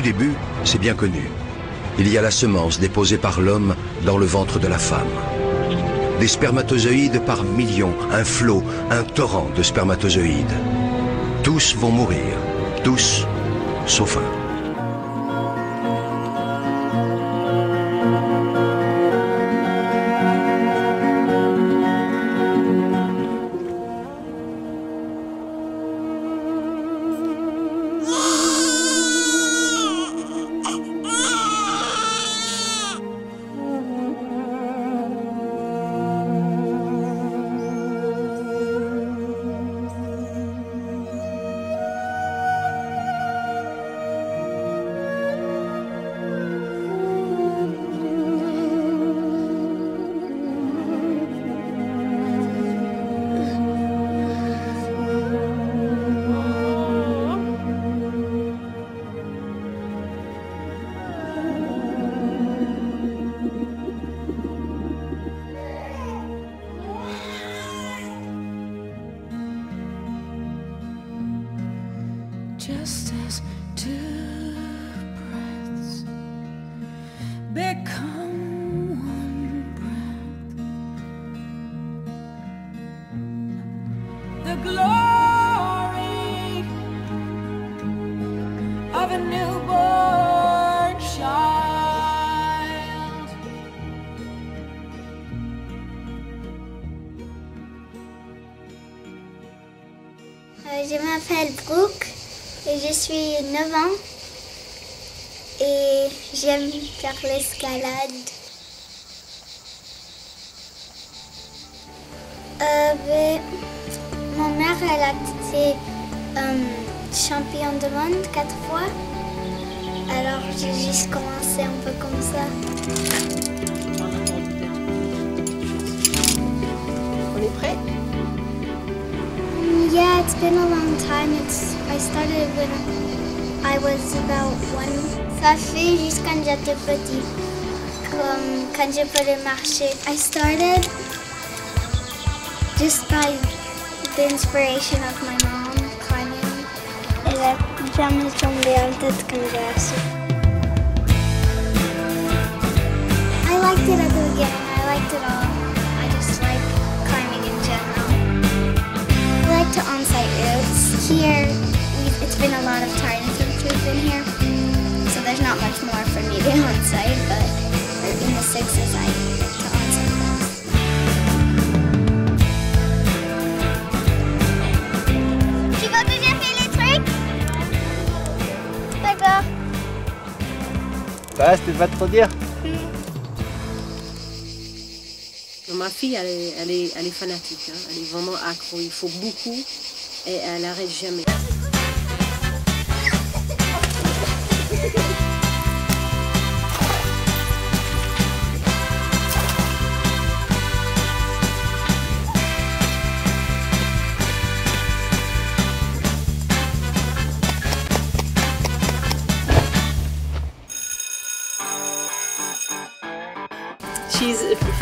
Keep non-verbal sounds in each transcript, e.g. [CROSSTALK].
début, c'est bien connu. Il y a la semence déposée par l'homme dans le ventre de la femme. Des spermatozoïdes par millions, un flot, un torrent de spermatozoïdes. Tous vont mourir, tous, sauf un. Comme quand je. I started just by the inspiration of my mom climbing. Elle a jamais tombé en tête quand j'ai assis. I liked it at the beginning. I liked it all. I just like climbing in general. I like to on-site routes. Here, it's been a lot of time since we've been here, not much more for me to on-site, but in the sixes, I like to on-site routes. Tu vas déjà faire les trucs D'accord. Bah, c'était pas trop dire. Ma fille, elle est, elle est, elle est fanatique. hein. Elle est vraiment accro. Il faut beaucoup et elle n'arrête jamais.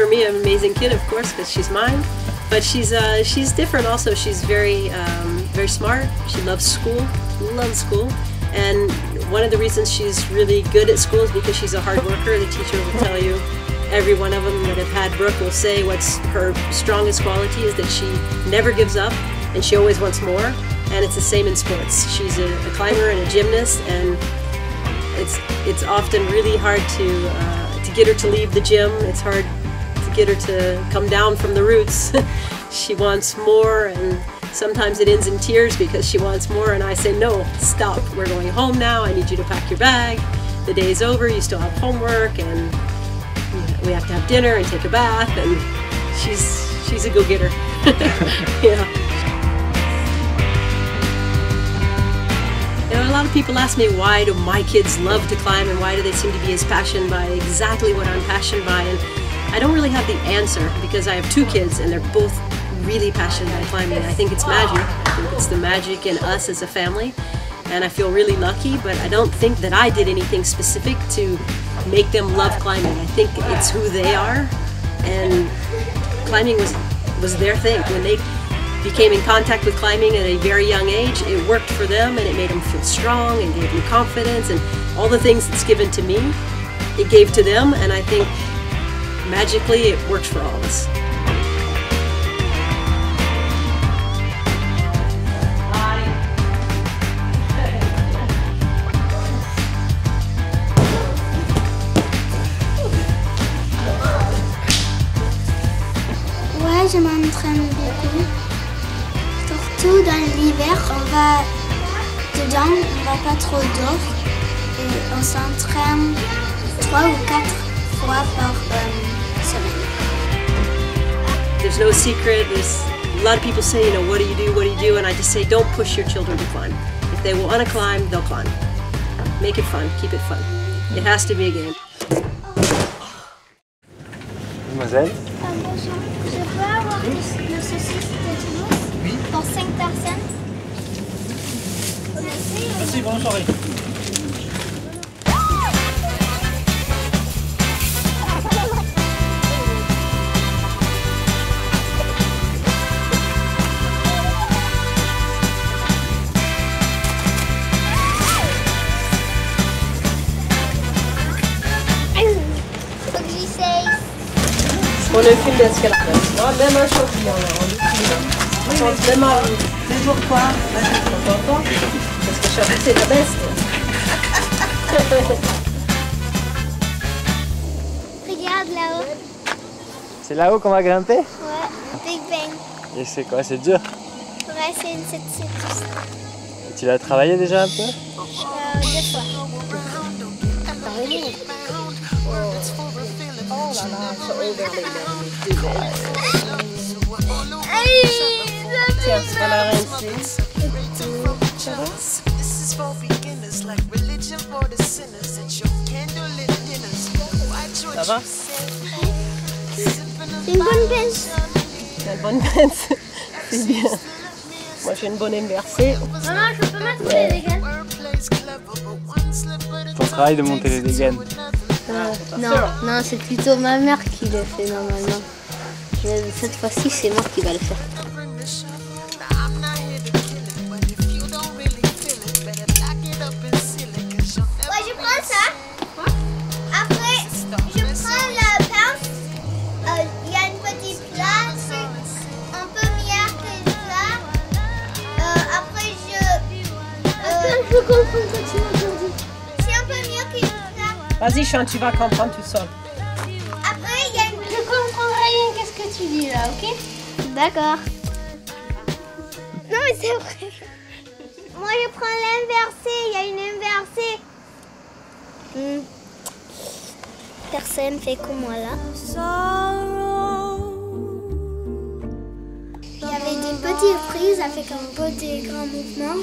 Me, an amazing kid, of course, because she's mine. But she's uh, she's different. Also, she's very um, very smart. She loves school, loves school, and one of the reasons she's really good at school is because she's a hard worker. The teacher will tell you. Every one of them that have had Brooke will say what's her strongest quality is that she never gives up and she always wants more. And it's the same in sports. She's a, a climber and a gymnast, and it's it's often really hard to uh, to get her to leave the gym. It's hard get her to come down from the roots. [LAUGHS] she wants more, and sometimes it ends in tears because she wants more. And I say, no, stop. We're going home now. I need you to pack your bag. The day's over. You still have homework, and we have to have dinner and take a bath. And she's she's a go-getter. [LAUGHS] yeah. A lot of people ask me why do my kids love to climb and why do they seem to be as passionate by exactly what I'm passionate by and I don't really have the answer because I have two kids and they're both really passionate about climbing. I think it's magic. I think it's the magic in us as a family and I feel really lucky but I don't think that I did anything specific to make them love climbing. I think it's who they are and climbing was was their thing when they became in contact with climbing at a very young age it worked for them and it made them feel strong and gave them confidence and all the things it's given to me, it gave to them, and I think magically it works for all of us. Ouais, je m'entraîne beaucoup. Surtout dans l'hiver, on va dedans, on va pas trop dehors. Et on s'entraîne trois ou quatre fois par euh. There's no secret. There's a lot of people say, you know, what do you do? What do you do? And I just say, don't push your children to climb. If they want to climb, they'll climb. Make it fun. Keep it fun. It has to be a game. Mademoiselle bonjour, je peux avoir le, le saucisse de Toulouse Oui. Pour 5 personnes Merci. Merci, bonne soirée. On qu'elle a fait. Ouais, Même un champignon, là, on l'utilise. On change même un toujours quoi? Suis content. Parce que champignon, c'est la best. [LAUGHS] Regarde là-haut. C'est là-haut qu'on va grimper? Ouais, Big Bang. Et c'est quoi? C'est dur? Ouais, c'est une c'est c'est tout ça. Et Tu l'as travaillé déjà un peu? Euh, deux fois. Religion for the sinners. It's your candlelit dinners. Watch what Ça va you say. Sipping a C'est une bonne pince. C'est une bonne pince. [LAUGHS] C'est bien. Moi, j'ai une bonne inversée. Maman, je peux mettre les the Ton travail de monter les dégaines. Non, non, c'est plutôt ma mère qui le fait normalement. Mais cette fois-ci, c'est moi qui va le faire. Ouais, je prends ça. Après, je prends la pince. Euh, Il y a une petite place, un peu meilleur que ça. Euh, après, je. Euh, je comprends ce que tu Vas-y, Sean, tu vas comprendre tout seul. Après, il y a une. Je comprends rien. Qu'est-ce que tu dis là, ok? D'accord. Non, mais c'est vrai. Moi, je prends l'inversé. Il y a une inversée. Hmm. Personne fait comme moi là. Il y avait des petites prises avec un peu des grands mouvements.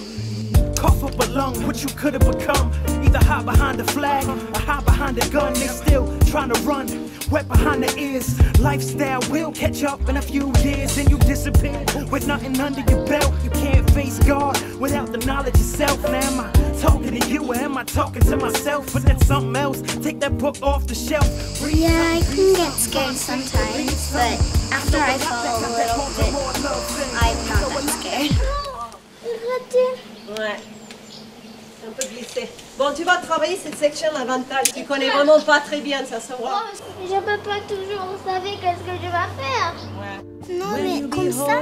Cough up a lung, what you could have become. Either hide behind a flag or hide behind a gun. They still trying to run, wet behind the ears. Lifestyle will catch up in a few years, and you disappear with nothing under your belt. You can't face God without the knowledge yourself. Now, am I talking to you or am I talking to myself? But that's something else. Take that book off the shelf. Read Yeah, I can get scared sometimes, but after I fall a little bit, I'm not that scared. Ouais. C'est un peu glissé. Bon, tu vas travailler cette section l'avantage. Tu connais vraiment pas très bien, ça se voit. Je peux pas toujours savoir qu'est-ce que je vais faire. Ouais. Non, mais comme ça,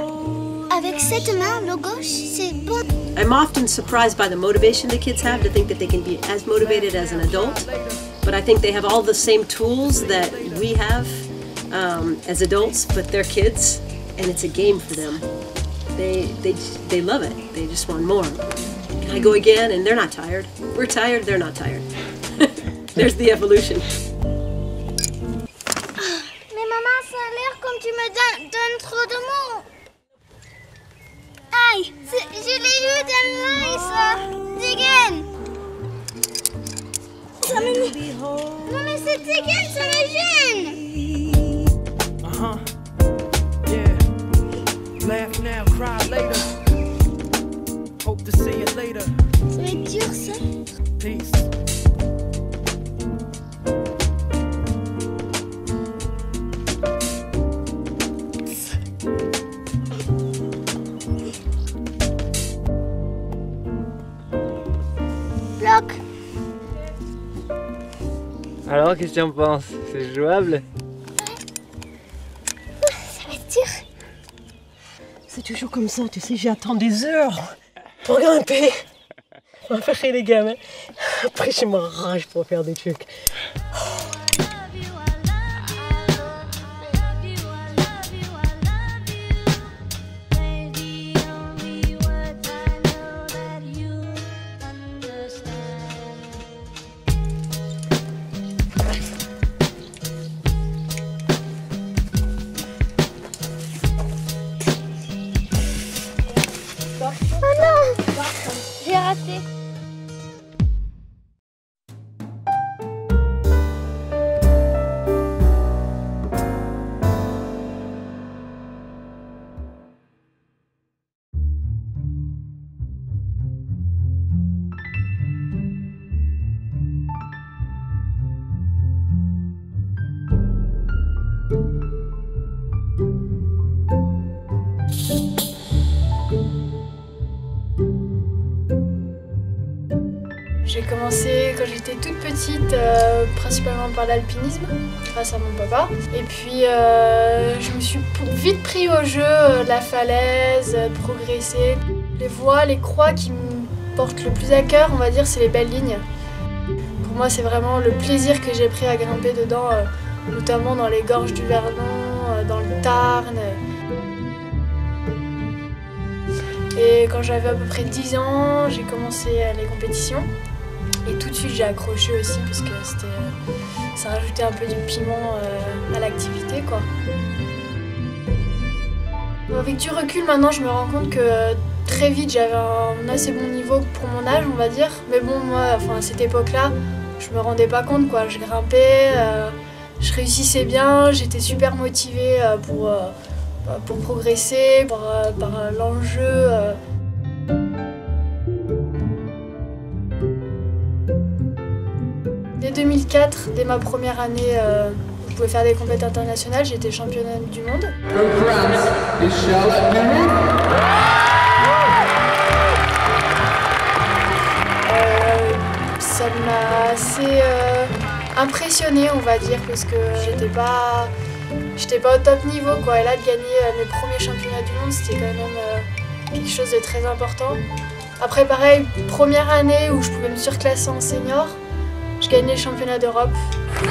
avec cette main, le gauche, c'est bon. I'm often surprised by the motivation the kids have to think that they can be as motivated as an adult. But I think they have all the same tools that we have um, as adults, but they're kids, and it's a game for them. They, they, they love it. They just want more. Can I go again? And they're not tired. We're tired, they're not tired. [LAUGHS] There's the evolution. Mais maman, ça a l'air comme tu me donnes, donnes trop de mots. Aïe, c'est- je l'ai eu dans l'œil, ça. Dégaine. Ça me... Non, mais c'est dégaine, ça me gêne. Uh huh. Yeah. Laugh now, cry later. Hope to see you later. Ça va être dur, ça. Peace. Bloc. Alors, qu'est-ce que tu en penses? C'est jouable? Ça va être dur. C'est toujours comme ça, tu sais, j'attends des heures pour grimper. On faire les gamins. Après, je m'arrache pour faire des trucs. Euh, principalement par l'alpinisme, grâce à mon papa. Et puis euh, je me suis vite pris au jeu euh, la falaise, progresser. Les voies, les croix qui me portent le plus à cœur, on va dire, c'est les belles lignes. Pour moi, c'est vraiment le plaisir que j'ai pris à grimper dedans, notamment dans les gorges du Vernon, euh, dans le Tarn. Et quand j'avais à peu près 10 ans, j'ai commencé les compétitions. Et tout de suite, j'ai accroché aussi parce que ça rajoutait un peu du piment euh, à l'activité, quoi. Avec du recul, maintenant, je me rends compte que euh, très vite, j'avais un assez bon niveau pour mon âge, on va dire. Mais bon, moi, enfin, à cette époque-là, je me rendais pas compte, quoi. Je grimpais, euh, je réussissais bien, j'étais super motivée pour, pour progresser, par, par l'enjeu. 2004, dès ma première année euh, je pouvais faire des compétitions internationales, j'étais championne du monde. Euh, ça m'a assez euh, impressionnée, on va dire, parce que j'étais pas, j'étais pas au top niveau, quoi. Et là, de gagner euh, mes premiers championnats du monde, c'était quand même quelque chose de très important. Après, pareil, première année où je pouvais me surclasser en senior, je gagnais les championnats d'Europe.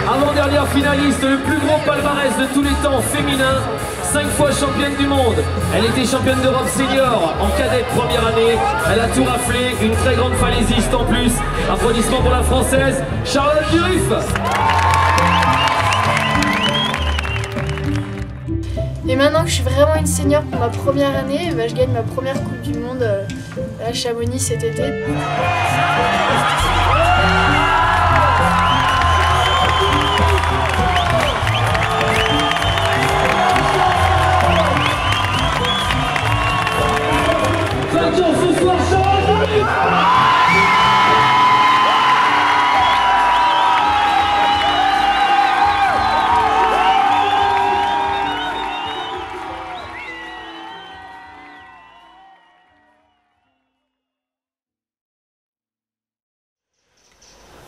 Avant-dernière finaliste, le plus gros palmarès de tous les temps féminin, cinq fois championne du monde. Elle était championne d'Europe senior en cadet première année. Elle a tout raflé, une très grande falaisiste en plus. Applaudissements pour la française, Charlotte Durif. Et maintenant que je suis vraiment une senior pour ma première année, bah, je gagne ma première Coupe du Monde euh, à Chamonix cet été.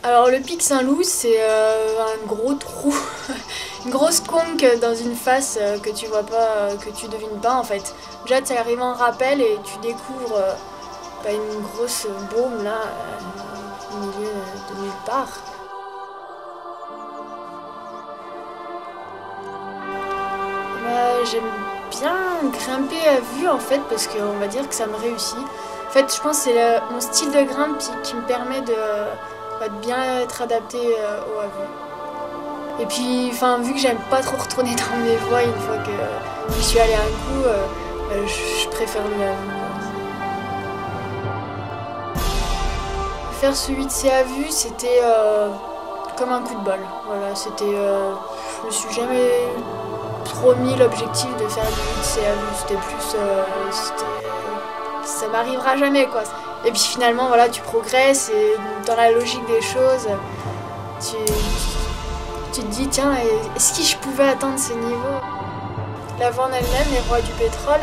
Alors le pic Saint-Loup, c'est euh, un gros trou, [LAUGHS] une grosse conque dans une face euh, que tu vois pas, euh, que tu devines pas en fait. Déjà tu arrives en rappel et tu découvres euh, bah, une grosse baume là, euh, au milieu de nulle part. Bah, J'aime bien grimper à vue en fait parce qu'on va dire que ça me réussit. En fait je pense que c'est mon style de grimpe qui, me permet de, bah, de bien être adapté euh, au à vue. Et puis enfin vu que j'aime pas trop retourner [LAUGHS] dans mes voies une fois que j'y suis allée un coup, euh, euh, je, je préfère le à. Faire ce 8C à vue c'était euh, comme un coup de bol. Voilà, c'était. euh, je me suis jamais trop mis l'objectif de faire du 8C à vue. C'était plus. euh, ça m'arrivera jamais quoi. Et puis finalement, voilà, tu progresses et dans la logique des choses, tu, tu te dis, tiens, est-ce que je pouvais atteindre ces niveaux? La en elle-même, les rois du pétrole,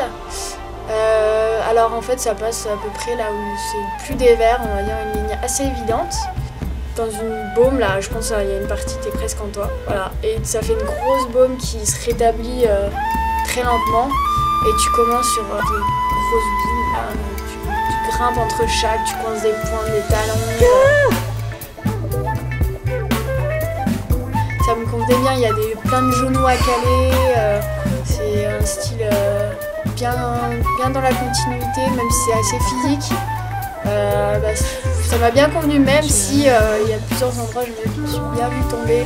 euh, alors en fait, ça passe à peu près là où c'est plus des verts, on va dire une ligne assez évidente. dans une baume, là, je pense qu'il y a une partie, t'es presque en toi. Voilà. Et ça fait une grosse baume qui se rétablit euh, très lentement. Et tu commences sur euh, des grosses tu, grimpes entre chaque, tu coinces des points, des talons. ça me convenait bien, il y a des, plein de genoux à caler, euh, c'est un style euh, bien, bien dans la continuité, même si c'est assez physique. Euh, bah, ça m'a bien convenu, même si euh, il y a plusieurs endroits je me suis bien vu tomber.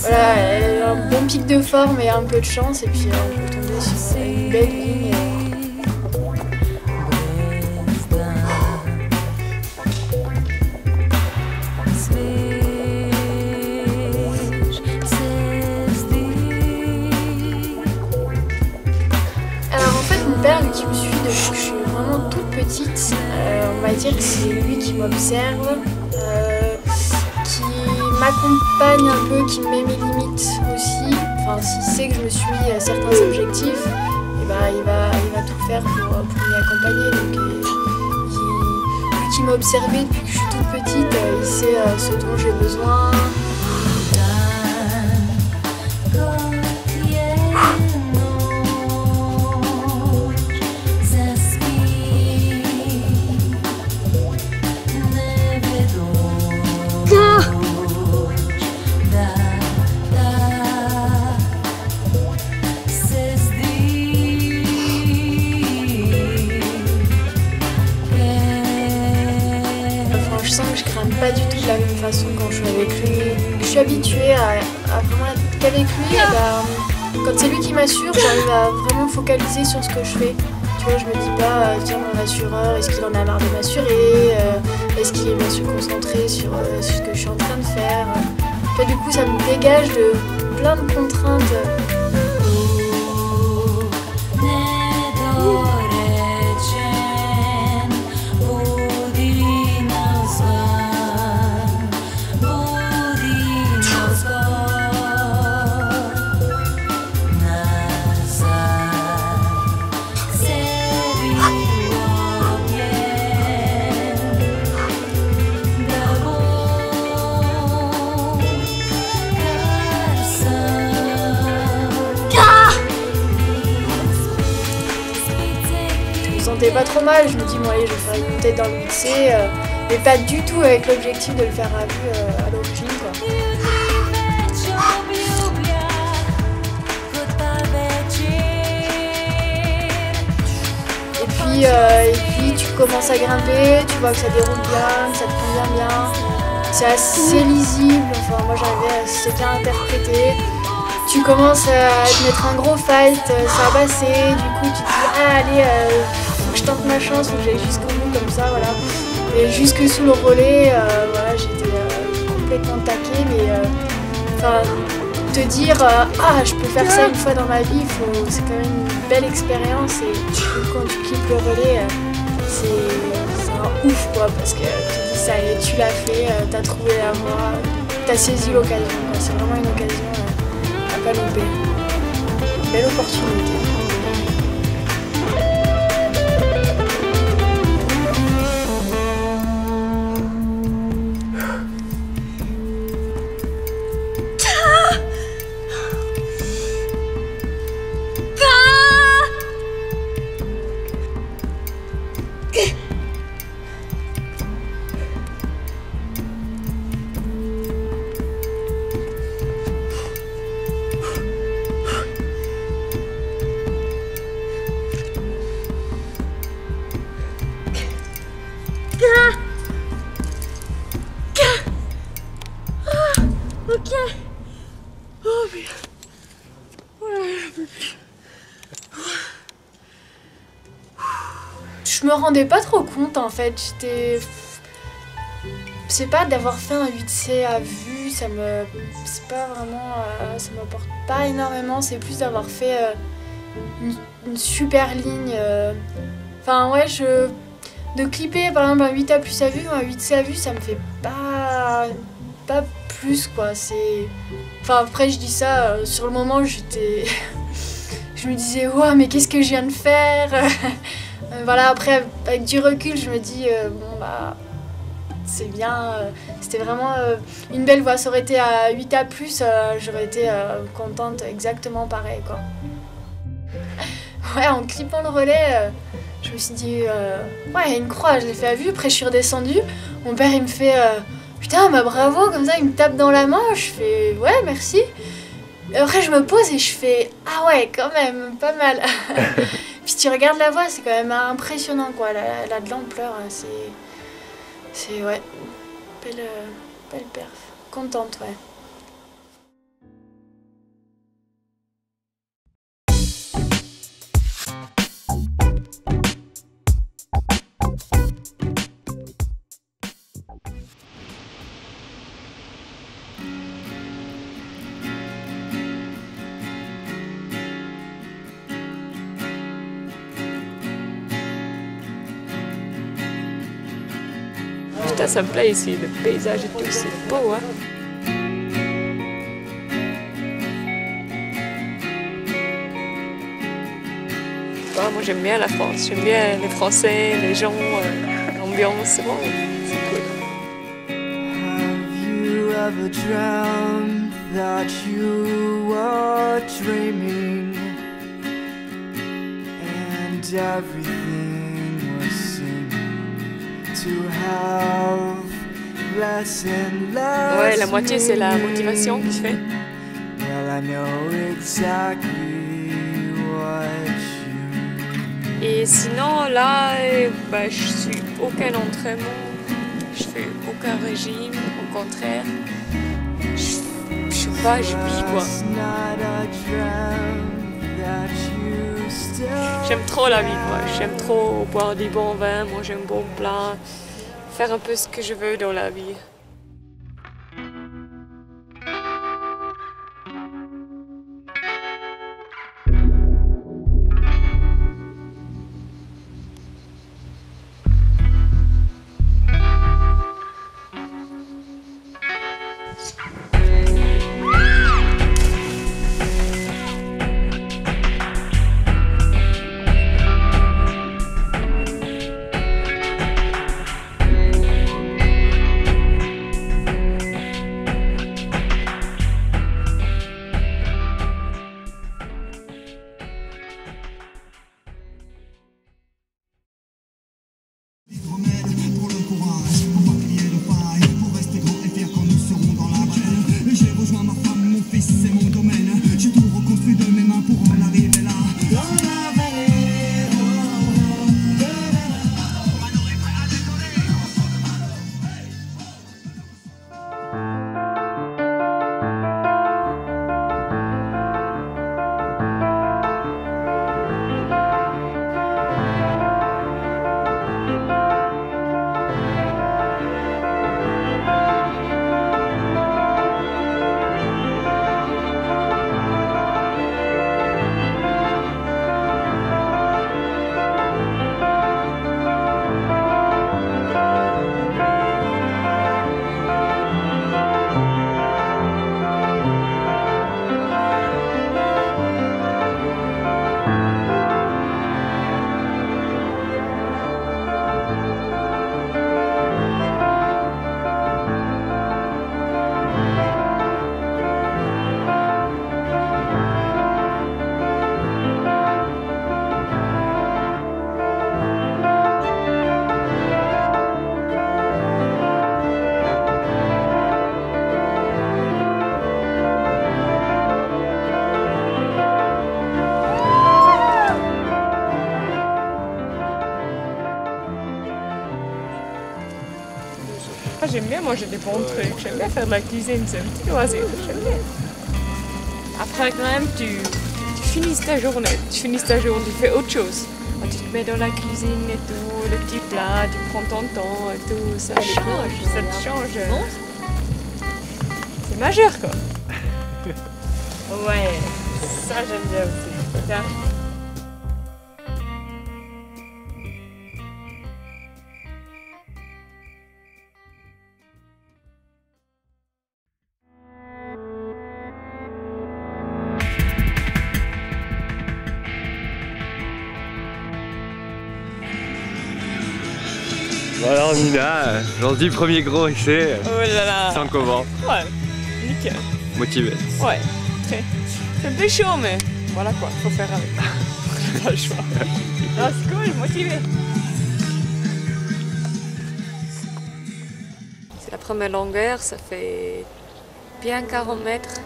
voilà, euh, un bon pic de forme et un peu de chance, et puis on peut tomber sur une belle ligne. Que c'est lui qui m'observe, euh, qui m'accompagne un peu, qui me met mes limites aussi. Enfin, s'il sait que je suis à certains objectifs, et ben, il, va, il va tout faire pour, pour m'y accompagner. Donc, euh, il- lui qui m'a observé depuis que je suis toute petite, euh, il sait ce dont j'ai besoin. M'assure, j'arrive à vraiment focaliser sur ce que je fais. Tu vois, je me dis pas, euh, tiens, mon assureur, est-ce qu'il en a marre de m'assurer Euh, Est-ce qu'il va se concentrer sur, euh, sur ce que je suis en train de faire Du coup, ça me dégage de plein de contraintes. Je me dis, bon, allez, je vais faire une tête dans le lycée, euh, mais pas du tout avec l'objectif de le faire à vue euh, à l'origine. Et puis, euh, et puis tu commences à grimper, tu vois que ça déroule bien, que ça te convient bien. C'est assez lisible, enfin moi j'arrivais à assez bien interpréter. Tu commences à te mettre un gros fight, euh, ça va passer, du coup tu te dis ah allez, euh, tente ma chance, faut que jusqu'au bout comme ça, voilà. Et jusque sous le relais, euh, voilà, j'étais euh, complètement taquée, mais euh, te dire ah je peux faire ça une fois dans ma vie, c'est quand même une belle expérience et quand tu quittes le relais, c'est un ouf quoi parce que tu dis ça est, tu l'as fait, t'as trouvé la voie, t'as saisi l'occasion, c'est vraiment une occasion à pas louper. Belle opportunité. Je me rendais pas trop compte en fait, j'étais. C'est pas d'avoir fait un 8C à vue, ça me. C'est pas vraiment. euh, ça m'apporte pas énormément, c'est plus d'avoir fait euh, une, super ligne. euh. Enfin, ouais, je. De clipper par exemple un 8A plus à vue un 8C à vue, ça me fait pas. Pas plus quoi, c'est. Enfin, après, je dis ça, sur le moment, j'étais. [LAUGHS] je me disais, ouais, mais qu'est-ce que je viens de faire? [LAUGHS] Voilà, après, avec du recul, je me dis, euh, bon, bah, c'est bien. euh, C'était vraiment euh, une belle voix. Ça aurait été à 8K, euh, j'aurais été contente exactement pareil. Quoi. [LAUGHS] Ouais, en clipant le relais, je me suis dit, ouais, il y a une croix, je l'ai fait à vue. Après, je suis redescendue. Mon père, il me fait, putain, bah bravo, comme ça, il me tape dans la main. Je fais, ouais, merci. Après, je me pose et je fais, ah ouais, quand même, pas mal. [LAUGHS] Puis tu regardes la voix, c'est quand même impressionnant, quoi. Elle a, elle a de l'ampleur, c'est. C'est, ouais. Belle, belle perf. Contente, ouais. Putain, ça me plaît ici, le paysage et tout, c'est beau, hein. Bah, moi j'aime bien la France, j'aime bien les Français, les gens, euh, l'ambiance, c'est bon, c'est cool. Have you ever dreamt that you were dreaming and everything Ouais, la moitié c'est la motivation qui fait. Et sinon, là, euh, bah, je suis aucun entraînement, je fais aucun régime, au contraire. Je, je sais pas, je vis quoi. J'aime trop la vie, moi. J'aime trop boire du bon vin, manger un bon plat, faire un peu ce que je veux dans la vie. Manger des bons trucs, j'aime bien faire de la cuisine, c'est un petit loisir, j'aime bien. Après, quand même, tu, tu finis ta journée, tu finis ta journée, tu fais autre chose. Ah, Tu te mets dans la cuisine et tout, le petit plat, tu prends ton temps et tout, ça change, ça te change. C'est majeur, quoi. [LAUGHS] Ouais, ça j'aime bien aussi. Putain. Bon alors Nina, euh, aujourd'hui premier gros essai, Oh là là. sans comment Ouais, nickel. Motivé. Ouais, très. C'est un peu chaud, mais voilà quoi, faut faire avec. [LAUGHS] Pas le choix. Ah, c'est cool, motivé. C'est la première longueur, ça fait bien 40 mètres,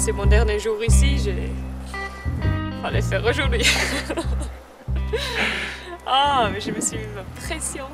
c'est mon dernier jour ici, j'ai. Fallait faire aujourd'hui. [LAUGHS] ah, mais je me suis mis ma pression.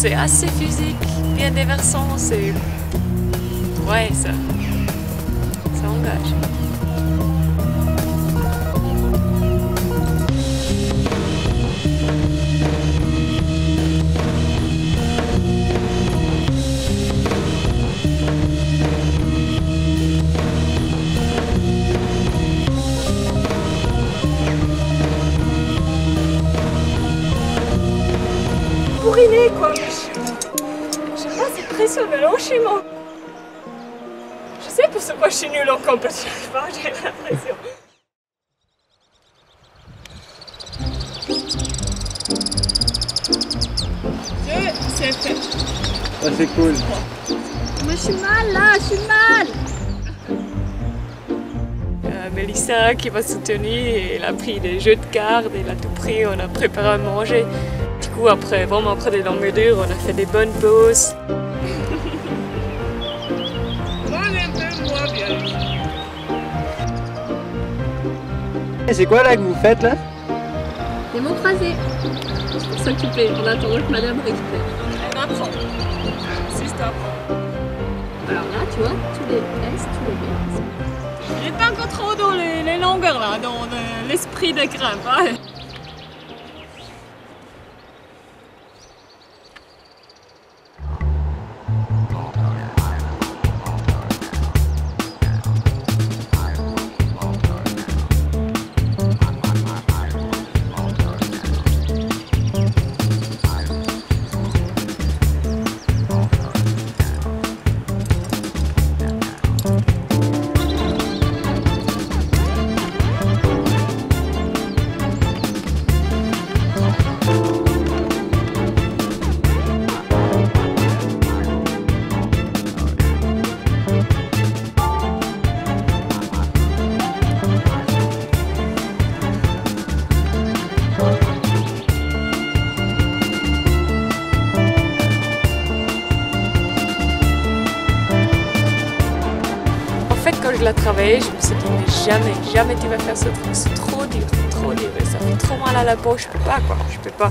C'est assez physique, bien déversant, c'est... Ouais, ça... Ça engage. Pas, c'est de l'enchaînement Je sais pour ce quoi je suis nulle en compétition, j'ai l'impression sais fait Ah, c'est cool. Mais je suis mal là, je suis mal Euh, Mélissa qui m'a soutenue, elle a pris des jeux de cartes, elle a tout pris, on a préparé à manger. Du coup, après, vraiment après des longues dures, on a fait des bonnes pauses. Et c'est quoi là que vous faites là? Les mots croisés. C'est pour s'occuper, en attendant que madame récupère. On apprend. C'est stop. Alors là, tu vois, tous les S, tous les B. Il est encore trop dans les, les longueurs là, dans le- l'esprit de grimpe. hein. Je l'ai travaillé, je me suis dit, mais jamais, jamais tu vas faire ce truc, c'est trop dur, trop dur, ça fait trop mal à la peau, je peux pas quoi, je peux pas.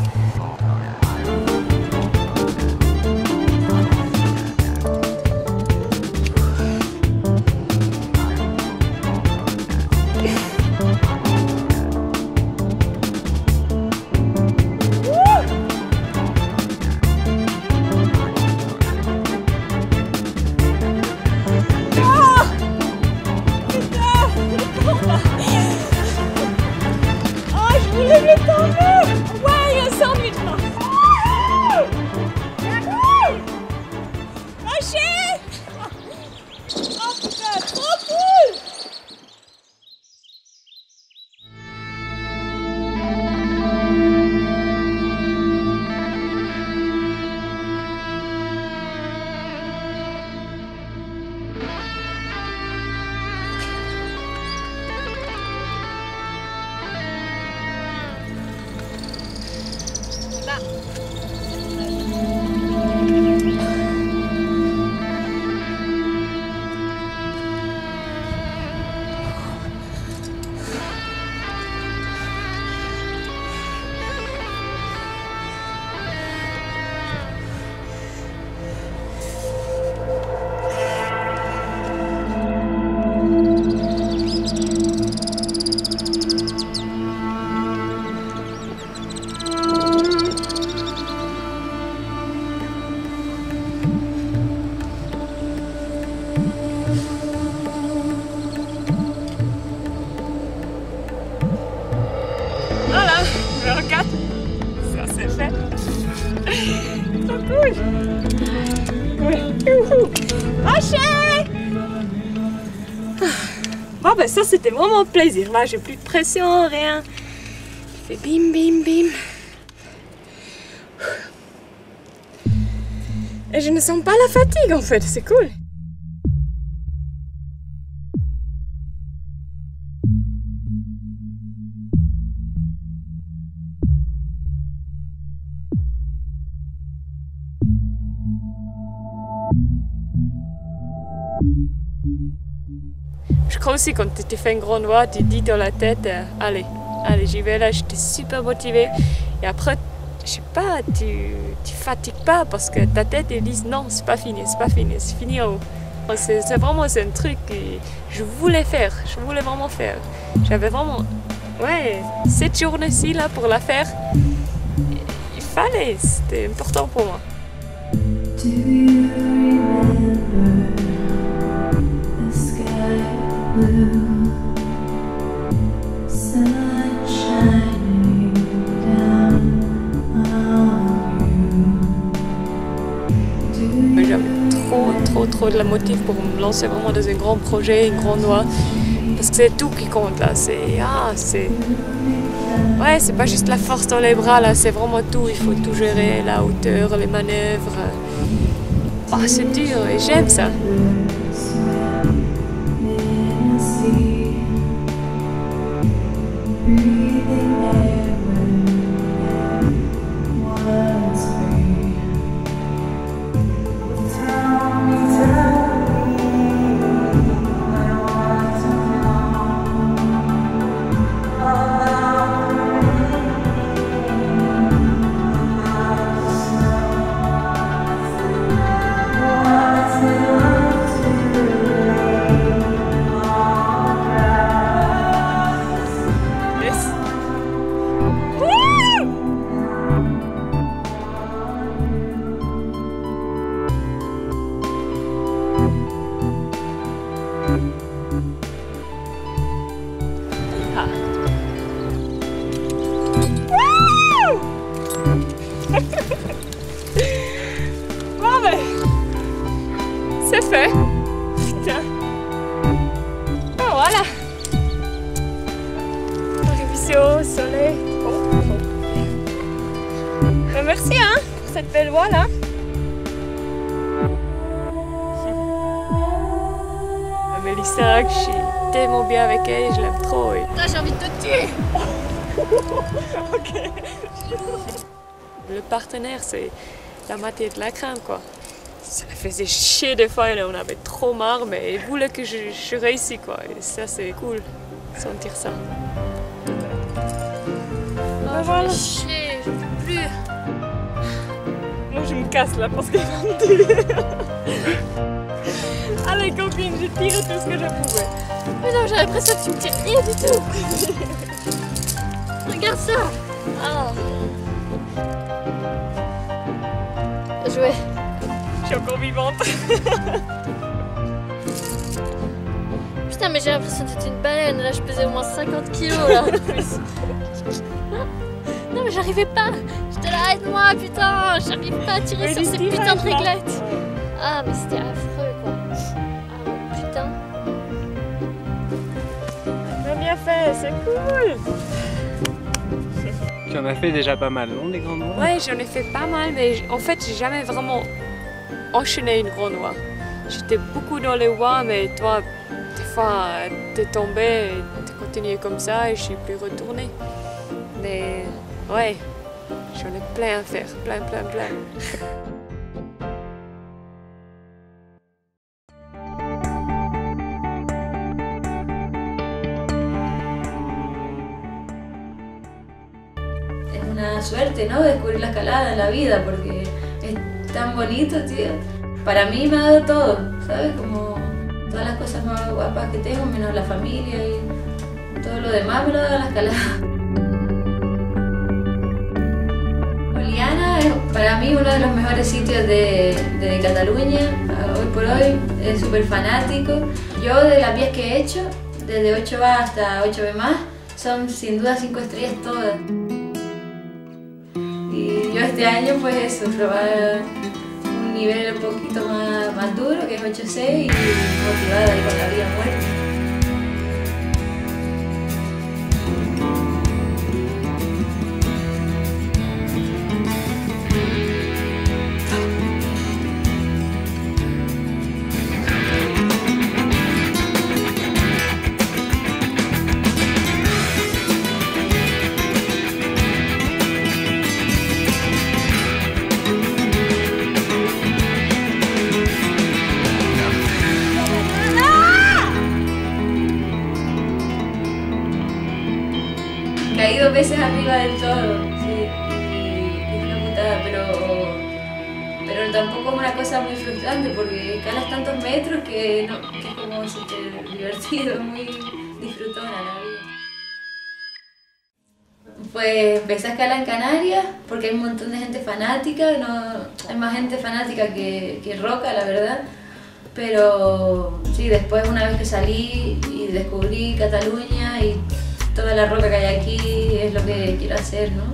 C'était vraiment plaisir. Là j'ai plus de pression, rien. Je fais bim bim bim. Et je ne sens pas la fatigue en fait, c'est cool. Aussi quand tu fais une grande voix, tu dis dans la tête, euh, allez, allez, j'y vais là, j'étais super motivée. Et après, je sais pas, tu, tu fatigues pas parce que ta tête elle dit non, c'est pas fini, c'est pas fini, c'est fini en haut. C'est c'est vraiment c'est un truc que je voulais faire, je voulais vraiment faire. J'avais vraiment, ouais, cette journée-ci là pour la faire, il fallait, c'était important pour moi. Trop, trop, trop de la motive pour me lancer vraiment dans un grand projet, une grande loi. Parce que c'est tout qui compte là. C'est. Ah, c'est. Ouais, c'est pas juste la force dans les bras là, c'est vraiment tout. Il faut tout gérer, la hauteur, les manœuvres. Ah, c'est dur et j'aime ça. La moitié de la crème, quoi. Ça faisait chier des fois, et on avait trop marre, mais il voulait que je, je réussisse, quoi. Et ça, c'est cool, sentir ça. Oh, voilà. chier, je peux plus. Moi, je me casse là parce qu'il va me. Allez, copine, j'ai tiré tout ce que je pouvais. Mais non, j'ai l'impression que tu me tires rien du tout. [LAUGHS] Regarde ça. Suis encore vivante. [LAUGHS] Putain, mais j'ai l'impression d'être une baleine. Là, je pesais au moins 50 kilos là en plus. [LAUGHS] Non, mais j'arrivais pas. J'étais là, aide-moi, putain. J'arrive pas à tirer Mais sur ces putains de réglettes. Ah, mais c'était affreux quoi. Ah, putain. As bien fait, c'est cool. Tu en as fait déjà pas mal, non, des grands noirs Ouais, j'en ai fait pas mal, mais en fait, j'ai jamais vraiment enchaîné une grande noix. J'étais beaucoup dans les voies, mais toi, des fois, t'es tombé t'es continué comme ça et je suis plus retournée. Mais ouais, j'en ai plein à faire, plein, plein, plein. Suerte, ¿no? Descubrir la escalada en la vida, porque tan bonito, tío. Para mí me ha dado todo, ¿sabes? Como todas las cosas más guapas que tengo, menos la familia y todo lo demás me lo ha dado la escalada. Oliana es para mí uno de los mejores sitios de, de Cataluña, hoy por hoy, es súper fanático. Yo de las vías que he hecho, desde 8A hasta 8B+, son sin duda 5 estrellas todas. Y yo este año pues eso, probar un nivel un poquito más, más duro, que es 8C, y motivada y con la vida muerta. Empecé a escalar en Canarias porque hay un montón de gente fanática, no, hay más gente fanática que, que roca, la verdad. Pero sí, después una vez que salí y descubrí Cataluña y toda la roca que hay aquí es lo que quiero hacer, ¿no?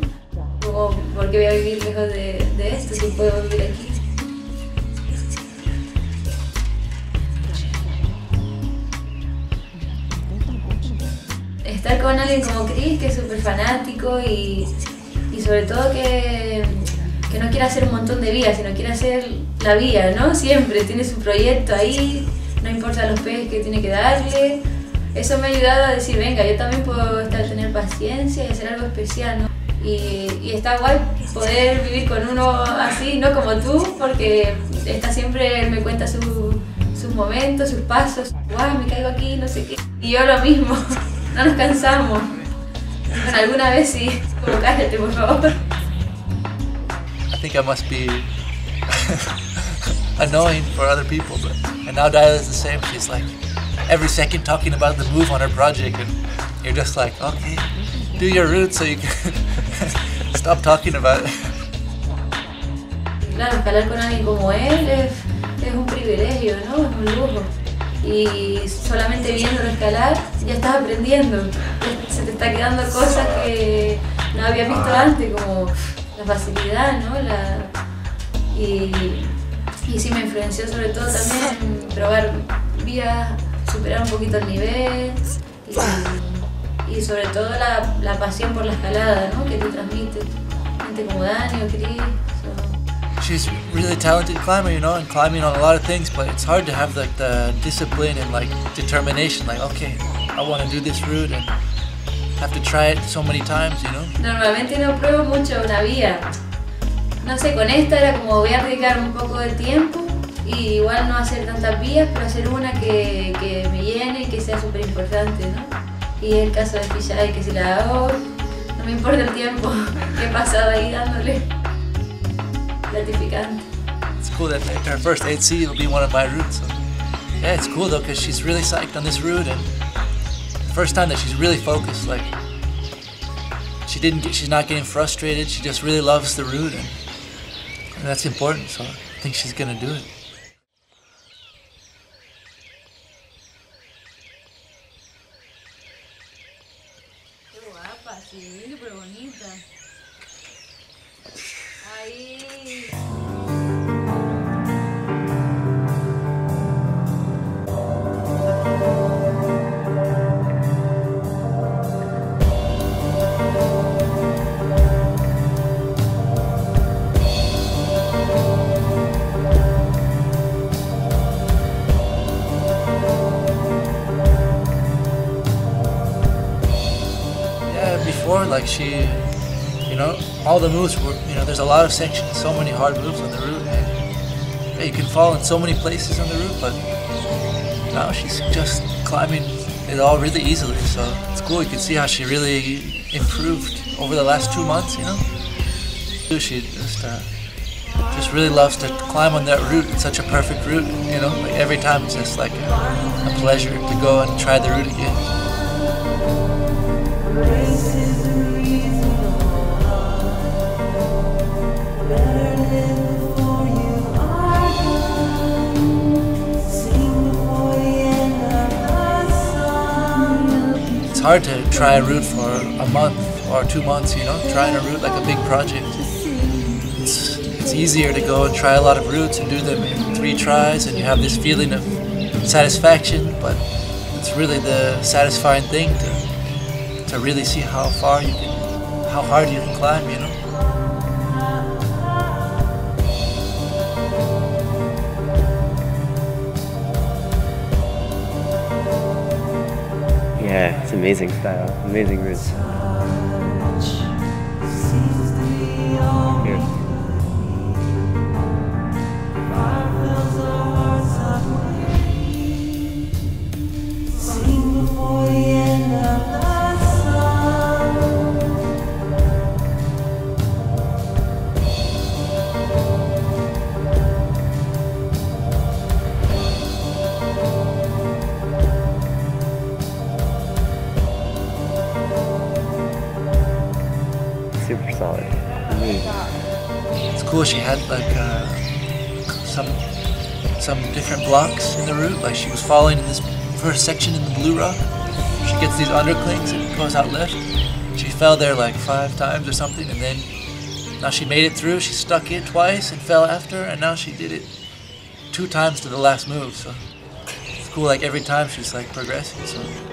¿Por qué voy a vivir lejos de, de esto si puedo vivir aquí? Estar con alguien como Chris, que es súper fanático y, y sobre todo que, que no quiere hacer un montón de vías, sino quiere hacer la vía, ¿no? Siempre tiene su proyecto ahí, no importa los peces que tiene que darle. Eso me ha ayudado a decir, venga, yo también puedo estar, tener paciencia y hacer algo especial, ¿no? Y, y está guay poder vivir con uno así, no como tú, porque está siempre, me cuenta su- sus momentos, sus pasos, guau, me caigo aquí, no sé qué. Y yo lo mismo, [LAUGHS] no nos cansamos. Bueno, alguna vez sí, como cállate, por favor. I think I must be [LAUGHS] annoying for other people, but and now Diana is the same. She's like every second talking about the move on her project, and you're just like, okay, do your route so you can [LAUGHS] stop talking about it. Claro, escalar con alguien como él es, es un privilegio, ¿no? Es un lujo. Y solamente viéndolo escalar ya estás aprendiendo. Se te está quedando cosas que no habías visto antes, como la facilidad, ¿no? La, y, y sí me influenció sobre todo también en probar vías, superar un poquito el nivel y, y sobre todo la, la pasión por la escalada, ¿no? Que tú transmites. Gente como Dani o Cris. She's really talented climber, you know, and climbing on a lot of things. But it's hard to have like the discipline and like determination. Like, okay, I want to do this route and have to try it so many times, you know. Normalmente no pruebo mucho una vía. No sé, con esta era como voy a arriesgar un poco de tiempo y igual no hacer tantas vías, pero hacer una que, que me llene y que sea súper importante, ¿no? Y el caso de Fisheye, que si la hago, no me importa el tiempo [LAUGHS] que he pasado ahí dándole. It's cool that her first 8C will be one of my routes. So. Yeah, it's cool though because she's really psyched on this route and the first time that she's really focused. Like she didn't, get, she's not getting frustrated. She just really loves the route and, and that's important. So I think she's gonna do it. Before like she, you know, all the moves were, you know, there's a lot of sections, so many hard moves on the route, and yeah, you can fall in so many places on the route, but now she's just climbing it all really easily. So it's cool. You can see how she really improved over the last two months. You know, she just uh, just really loves to climb on that route. It's such a perfect route. You know, like every time it's just like a, a pleasure to go and try the route again. It's hard to try a route for a month or two months, you know, trying a route like a big project. It's, it's easier to go and try a lot of routes and do them in three tries, and you have this feeling of satisfaction, but it's really the satisfying thing to, to really see how far you can, how hard you can climb, you know. Yeah, it's amazing style, amazing routes. Different blocks in the route. Like she was falling in this first section in the blue rock. She gets these underclings and goes out left. She fell there like five times or something, and then now she made it through. She stuck it twice and fell after, and now she did it two times to the last move. So it's cool. Like every time she's like progressing. So.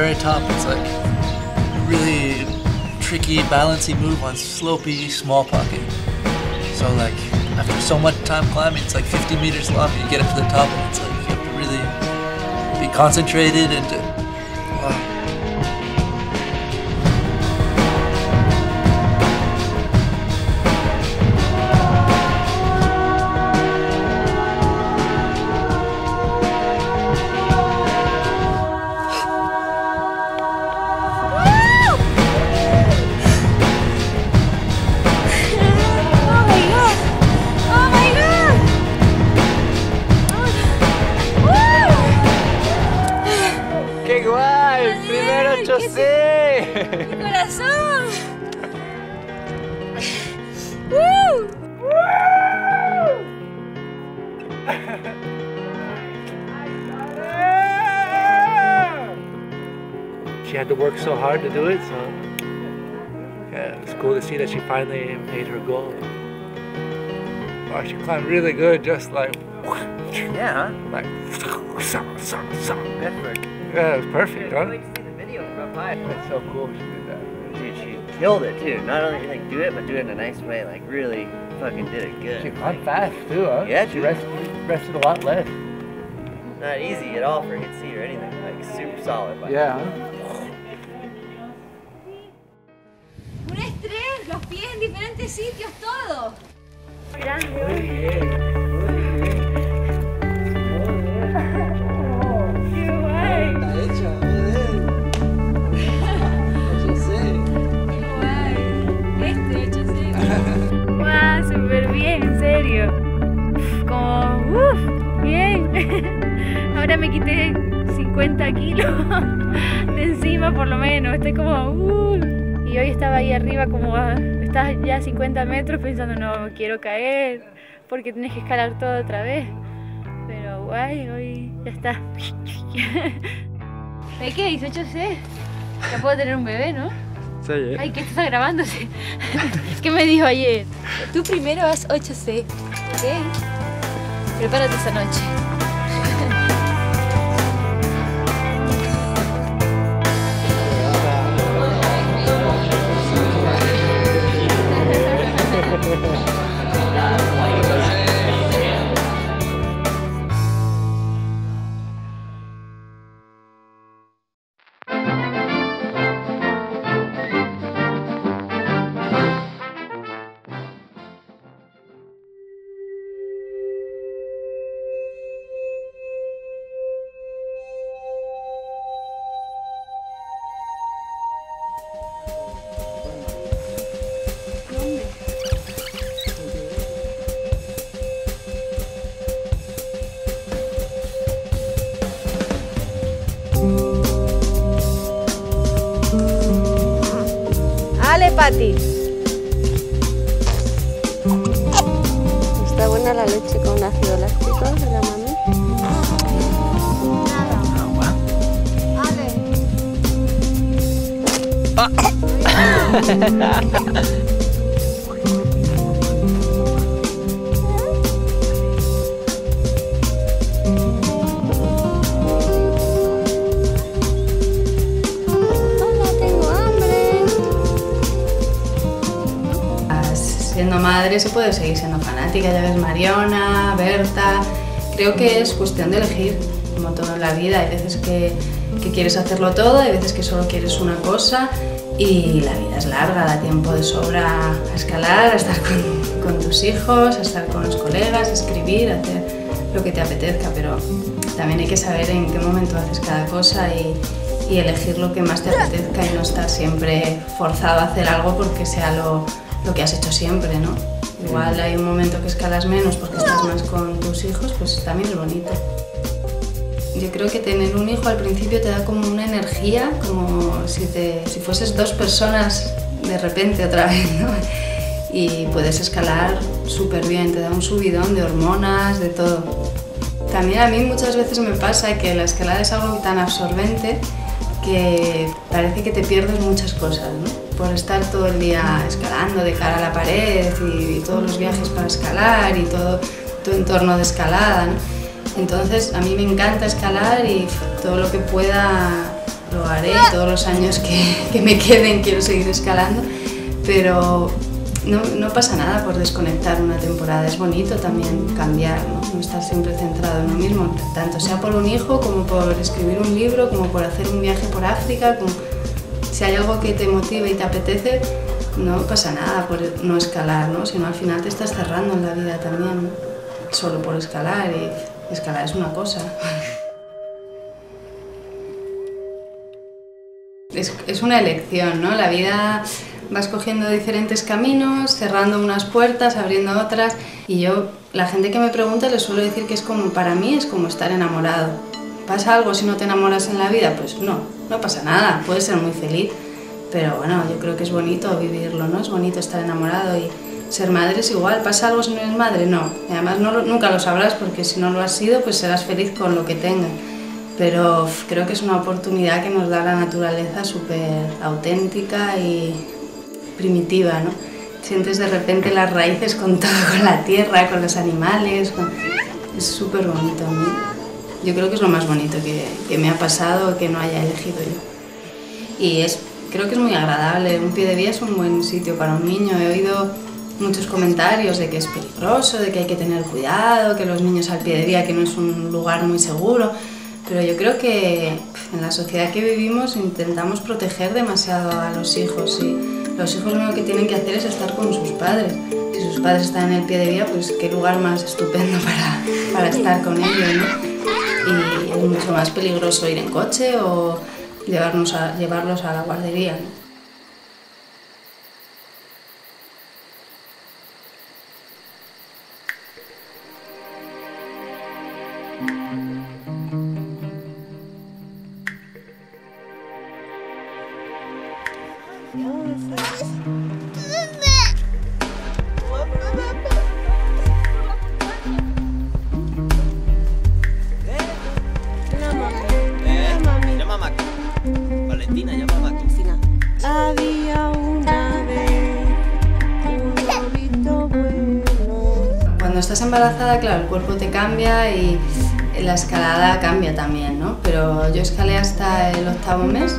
Very top it's like really tricky, balancy move on slopey, small pocket. So like after so much time climbing, it's like 50 meters long, and you get up to the top and it's like you have to really be concentrated and just like Yeah, like Perfect. yeah, it was perfect, huh? see the video from high. That's so cool she did that. Dude, she killed it too. Not only like do it, but do it in a nice way. Like really fucking did it good. She climbed fast too, huh? Yeah, she dude. rested, rested a lot less. Not easy at all for hit seat or anything. Like super solid. By Yeah, huh? Un estrés, los pies en diferentes sitios, todo. Este, Ahora me quité 50 kilos [LAUGHS] de encima por lo menos. Estoy como, uh. Y hoy estaba ahí arriba como, a- estás ya a 50 metros pensando, no, quiero caer porque tienes que escalar todo otra vez. Pero guay, hoy ya está. ¿De qué? 18C. Ya puedo tener un bebé, ¿no? Sí, ¿eh? Ay, ¿qué está grabándose? [LAUGHS] ¿Qué me dijo ayer? Tú primero haz 8C, ¿ok? Prepárate esa noche. Fanática, ya ves Mariona, Berta. Creo que es cuestión de elegir, como todo en la vida. Hay veces que, que quieres hacerlo todo, hay veces que solo quieres una cosa y la vida es larga, da tiempo de sobra a escalar, a estar con, con tus hijos, a estar con los colegas, a escribir, a hacer lo que te apetezca, pero también hay que saber en qué momento haces cada cosa y, y elegir lo que más te apetezca y no estar siempre forzado a hacer algo porque sea lo, lo que has hecho siempre, ¿no? Igual hay un momento que escalas menos porque estás más con tus hijos, pues también es bonito. Yo creo que tener un hijo al principio te da como una energía, como si, te, si fueses dos personas de repente otra [LAUGHS] vez, ¿no? Y puedes escalar súper bien, te da un subidón de hormonas, de todo. También a mí muchas veces me pasa que la escalada es algo tan absorbente que parece que te pierdes muchas cosas, ¿no? Por estar todo el día escalando de cara a la pared y, y todos los viajes para escalar y todo tu entorno de escalada, ¿no? Entonces a mí me encanta escalar y todo lo que pueda lo haré, todos los años que, que me queden quiero seguir escalando, pero no, no, pasa nada por desconectar una temporada, es bonito también cambiar, ¿no? no estar siempre centrado en lo mismo, tanto sea por un hijo como por escribir un libro, como por hacer un viaje por África, como si hay algo que te motiva y te apetece, no pasa nada por no escalar, ¿no? sino al final te estás cerrando en la vida también, solo por escalar y escalar es una cosa. [LAUGHS] Es, es una elección, ¿no? La vida vas cogiendo diferentes caminos, cerrando unas puertas, abriendo otras. Y yo, la gente que me pregunta, les suelo decir que es como, para mí es como estar enamorado. ¿Pasa algo si no te enamoras en la vida? Pues no, no pasa nada, puedes ser muy feliz. Pero bueno, yo creo que es bonito vivirlo, ¿no? Es bonito estar enamorado y ser madre es igual. ¿Pasa algo si no eres madre? No. Y además no nunca lo sabrás porque si no lo has sido, pues serás feliz con lo que tengas. Pero creo que es una oportunidad que nos da la naturaleza súper auténtica y primitiva, ¿no? Sientes de repente las raíces con todo, con la tierra, con los animales. con- Es súper bonito a mí. Yo creo que es lo más bonito que, que me ha pasado que no haya elegido yo. Y es, creo que es muy agradable. Un pie de vía es un buen sitio para un niño. He oído muchos comentarios de que es peligroso, de que hay que tener cuidado, que los niños al pie de vía, que no es un lugar muy seguro. Pero yo creo que en la sociedad que vivimos intentamos proteger demasiado a los hijos y los hijos lo que tienen que hacer es estar con sus padres. Si sus padres están en el pie de vía, pues qué lugar más estupendo [LAUGHS] para, para estar con ellos, ¿no? Y es mucho más peligroso ir en coche o llevarnos a, llevarlos a la guardería. Embarazada, claro, el cuerpo te cambia y la escalada cambia también, ¿no? Pero yo escalé hasta el octavo mes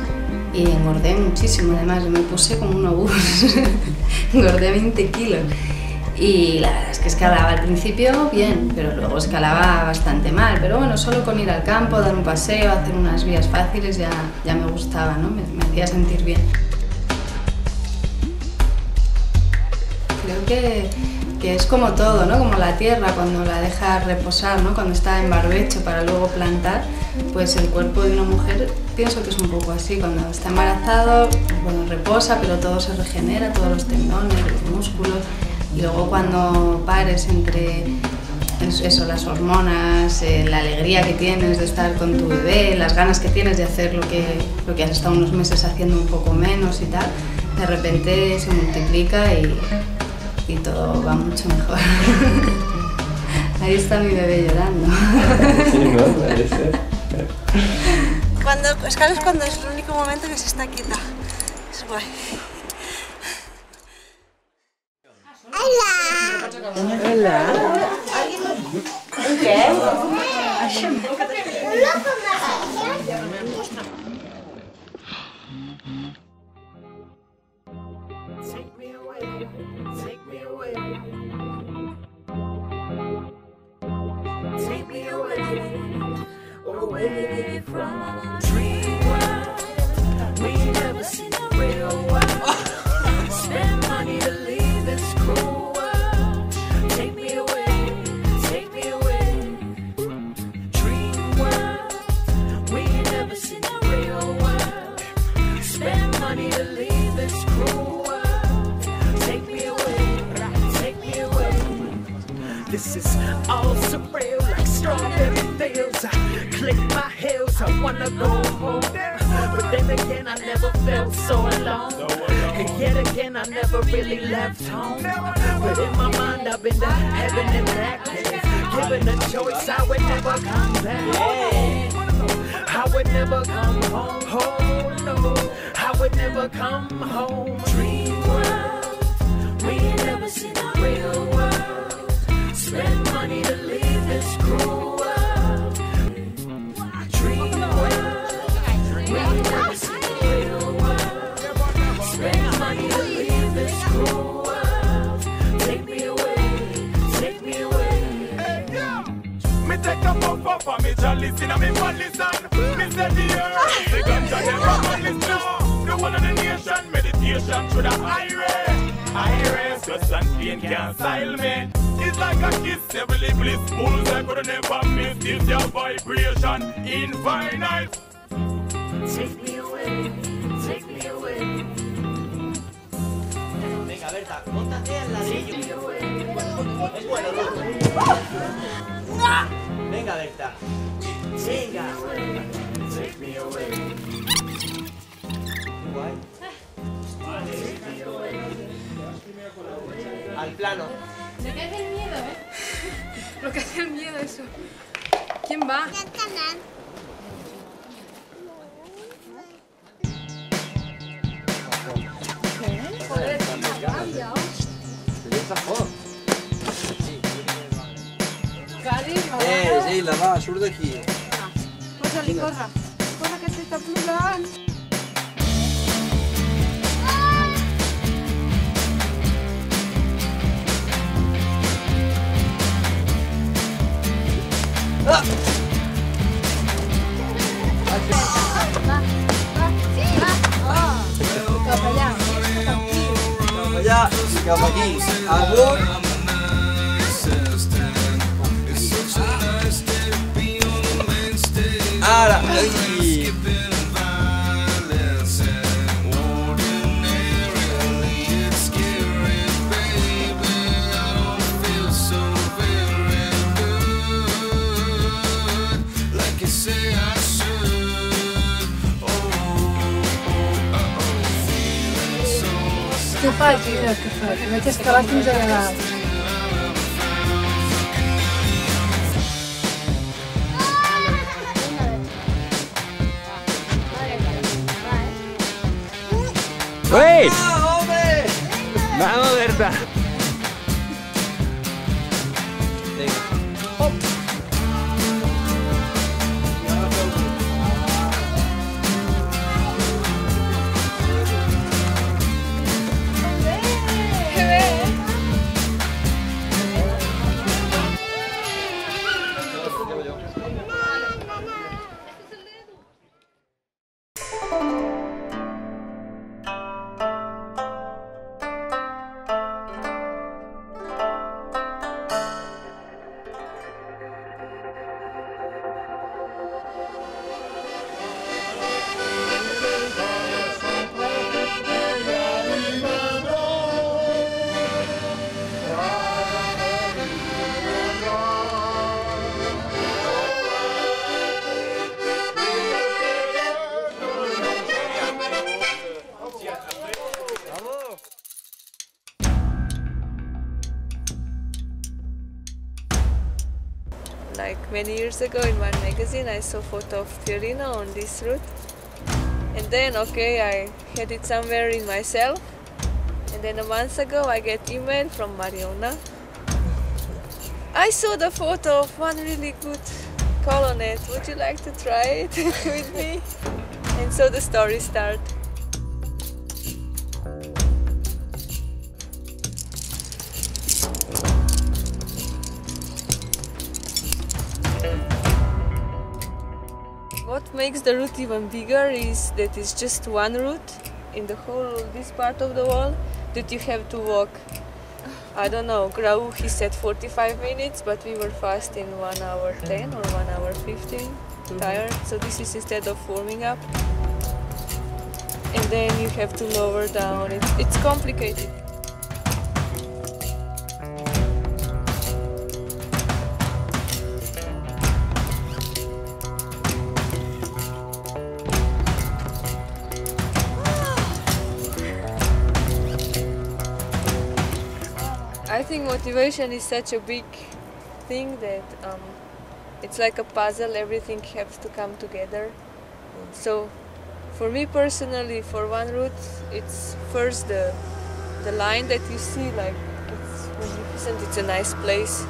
y engordé muchísimo, además, me puse como un obús, [LAUGHS] engordé 20 kilos. Y la verdad es que escalaba al principio bien, pero luego escalaba bastante mal. Pero bueno, solo con ir al campo, dar un paseo, hacer unas vías fáciles ya, ya me gustaba, ¿no? Me hacía sentir bien. Creo que, que es como todo, ¿no? Como la tierra cuando la dejas reposar, ¿no? Cuando está en barbecho para luego plantar, pues el cuerpo de una mujer pienso que es un poco así. Cuando está embarazado, bueno, reposa, pero todo se regenera, todos los tendones, los músculos. Y luego cuando pares entre es- eso, las hormonas, eh, la alegría que tienes de estar con tu bebé, las ganas que tienes de hacer lo que, lo que has estado unos meses haciendo un poco menos y tal, de repente se multiplica y, y todo va mucho mejor. [LAUGHS] Ahí está mi bebé llorando. Sí, ¿no? [LAUGHS] Parece. Cuando escalas cuando es el único momento que se está quieta. Es guay. Hola. Take wanna go home. But then again, I never felt so alone. And yet again, I never really left home. But in my mind, I've been to heaven and back. Given a choice, I would never come back. I would never come home. Oh no, I would never come home. Dream world, we ain't never seen the real world. Spend money to leave this cruel up and me chalice in a me listen. Me say the earth, the ganja never man listen. The one of the nation, meditation through the and pain can't style me. It's like a kiss, heavily I could never miss. This your vibration, infinite. Take me away, take me away. Venga, Berta, montate al ladrillo. Es bueno, Venga, Berta. Venga. Take me away. Guay. Al plano. Lo que hace el miedo, ¿eh? [LAUGHS] Lo que hace el miedo, eso. ¿Quién va? Joder, cambia. Cari, eh, Leila, va, aquí. Corra, corra. Corra que se está aquí. Ai. Què faig, mira, què faig? Vaig escalar. ¡Wey! hombre! ¡Vamos, Berta! Many years ago in one magazine, I saw photo of Fiorina on this route. And then, okay, I had it somewhere in myself. And then a month ago, I get email from Mariona. I saw the photo of one really good colonet. Would you like to try it [LAUGHS] with me? And so the story started. Makes the route even bigger is that it's just one route in the whole this part of the wall that you have to walk. I don't know, Grau he said 45 minutes, but we were fast in 1 hour 10 or 1 hour 15, mm-hmm. tired. So this is instead of warming up. And then you have to lower down. It's, it's complicated. Motivation is such a big thing that um, it's like a puzzle. Everything has to come together. So, for me personally, for one route, it's first the the line that you see, like it's magnificent. It's a nice place,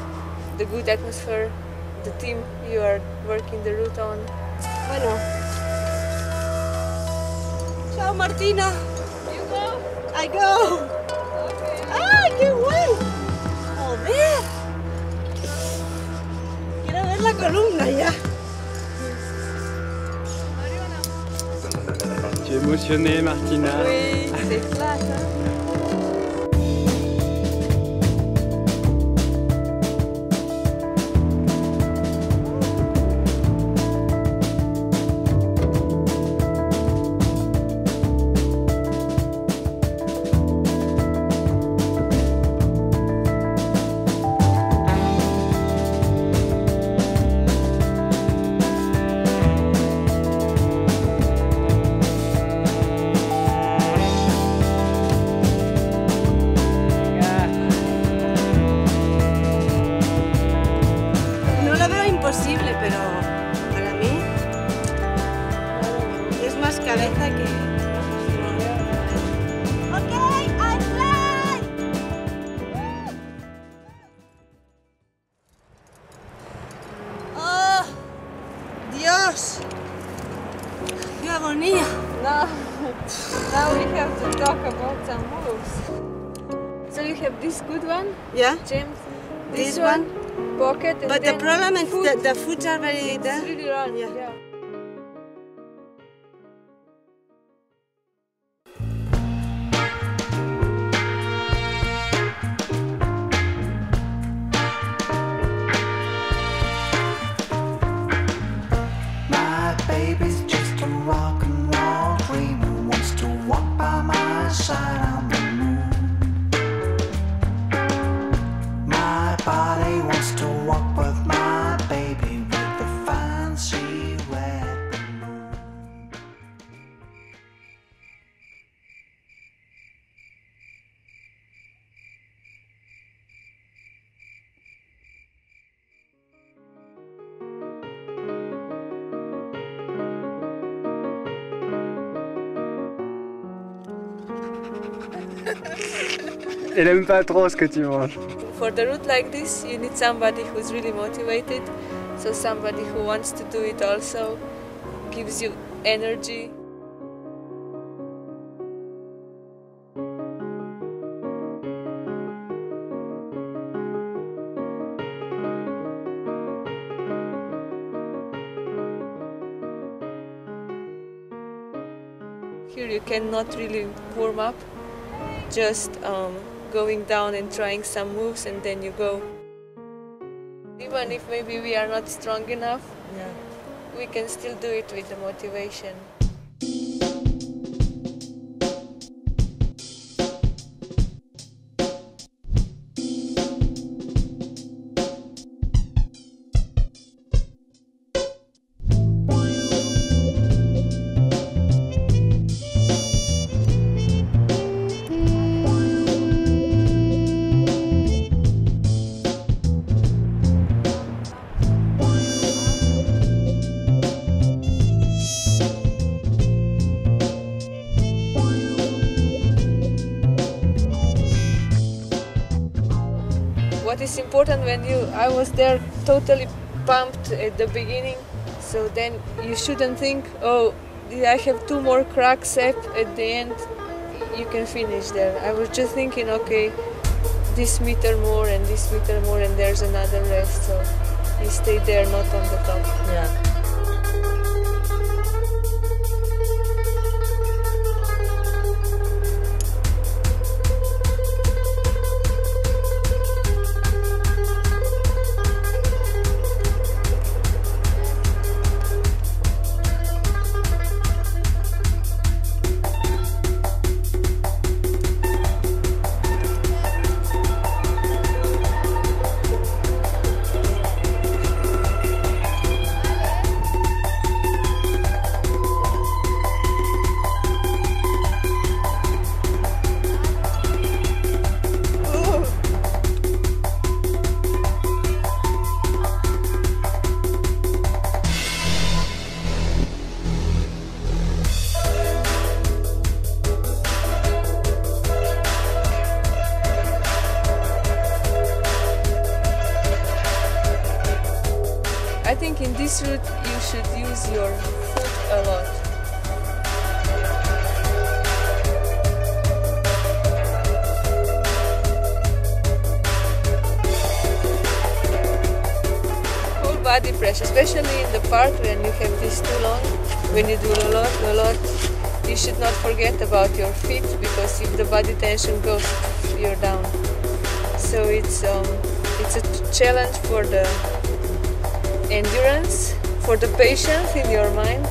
the good atmosphere, the team you are working the route on. Bueno. Ciao Martina. You go. I go. La columna ya. Tu es émotionnée, Martina Oui, c'est clair. hein. Aime pas trop ce que tu manges. For the route like this, you need somebody who's really motivated. So somebody who wants to do it also gives you energy. Here you cannot really warm up, just um, going down and trying some moves and then you go. Even if maybe we are not strong enough, we can still do it with the motivation. Important when you, I was there totally pumped at the beginning, so then you shouldn't think, oh, I have two more cracks up at the end, you can finish there. I was just thinking, okay, this meter more and this meter more, and there's another rest, so you stay there, not on the top. Yeah. Body pressure, especially in the park when you have this too long, when you do a lot, a lot, you should not forget about your feet because if the body tension goes, you're down. So it's um, it's a challenge for the endurance, for the patience in your mind.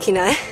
きない。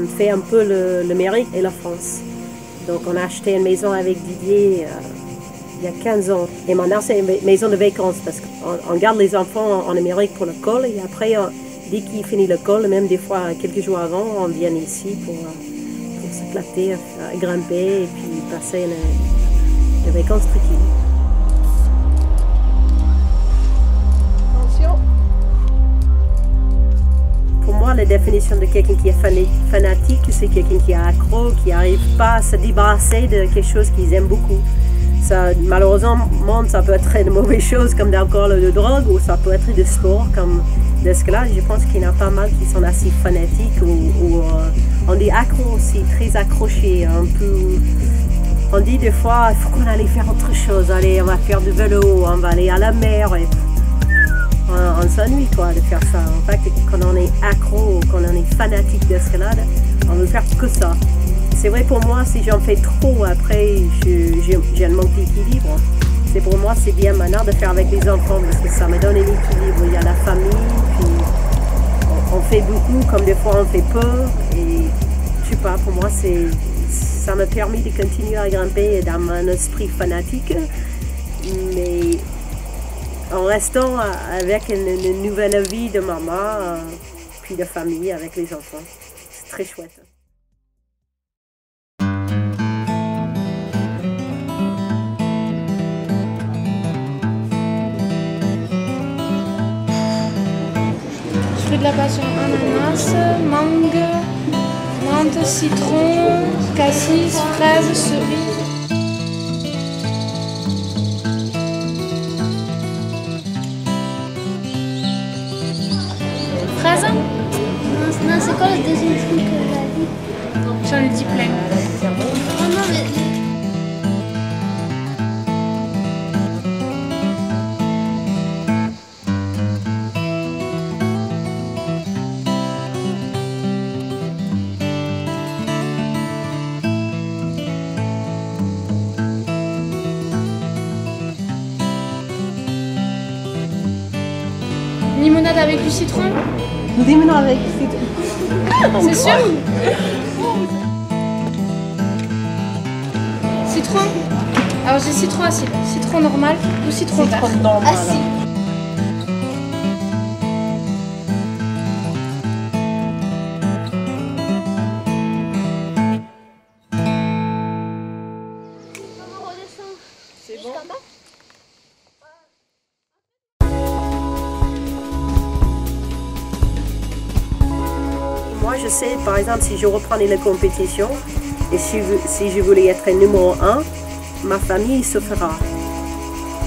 On fait un peu le, le et la France. Donc on a acheté une maison avec Didier euh, il y a 15 ans. Et maintenant c'est une ma- maison de vacances parce qu'on on garde les enfants en Amérique pour l'école et après, dès qu'il finit l'école, même des fois quelques jours avant, on vient ici pour, euh, pour s'éclater, euh, grimper et puis passer une, une vacances tranquille. Définition de quelqu'un qui est fana- fanatique, c'est quelqu'un qui est accro, qui n'arrive pas à se débarrasser de quelque chose qu'ils aiment beaucoup. Ça, malheureusement, ça peut être de mauvaises choses comme d'alcool ou de drogue, ou ça peut être de sport comme d'escalade. Je pense qu'il y en a pas mal qui sont assez fanatiques, ou, euh, on dit accro aussi, très accrochés, un peu... On dit des fois, il faut qu'on aille faire autre chose, allez, on va faire du vélo, on va aller à la mer, on, s'ennuie quoi de faire ça. En fait, quand on est accro, quand on est fanatique d'escalade, on veut faire que ça. C'est vrai pour moi, si j'en fais trop, après, j'ai un manque d'équilibre. C'est pour moi, c'est bien maintenant de faire avec les enfants parce que ça me donne un équilibre. Il y a la famille, puis on, fait beaucoup, comme des fois on fait peu. Et je sais pas, pour moi, ça m'a permis de continuer à grimper dans mon esprit fanatique. En restant euh, avec une, nouvelle vie de maman, euh, puis de famille avec les enfants. C'est très chouette. Je fais de la passion ananas, mangue, menthe, citron, cassis, fraise, cerise. Multiplaine. Limonade avec du citron Limonade avec du citron. C'est sûr [LAUGHS] Citron. Alors j'ai citron acide, citron normal ou citron vert Acide. C'est bon Moi, je sais, par exemple, si je reprenais la compétition et si, je voulais être numéro un, ma famille souffrira.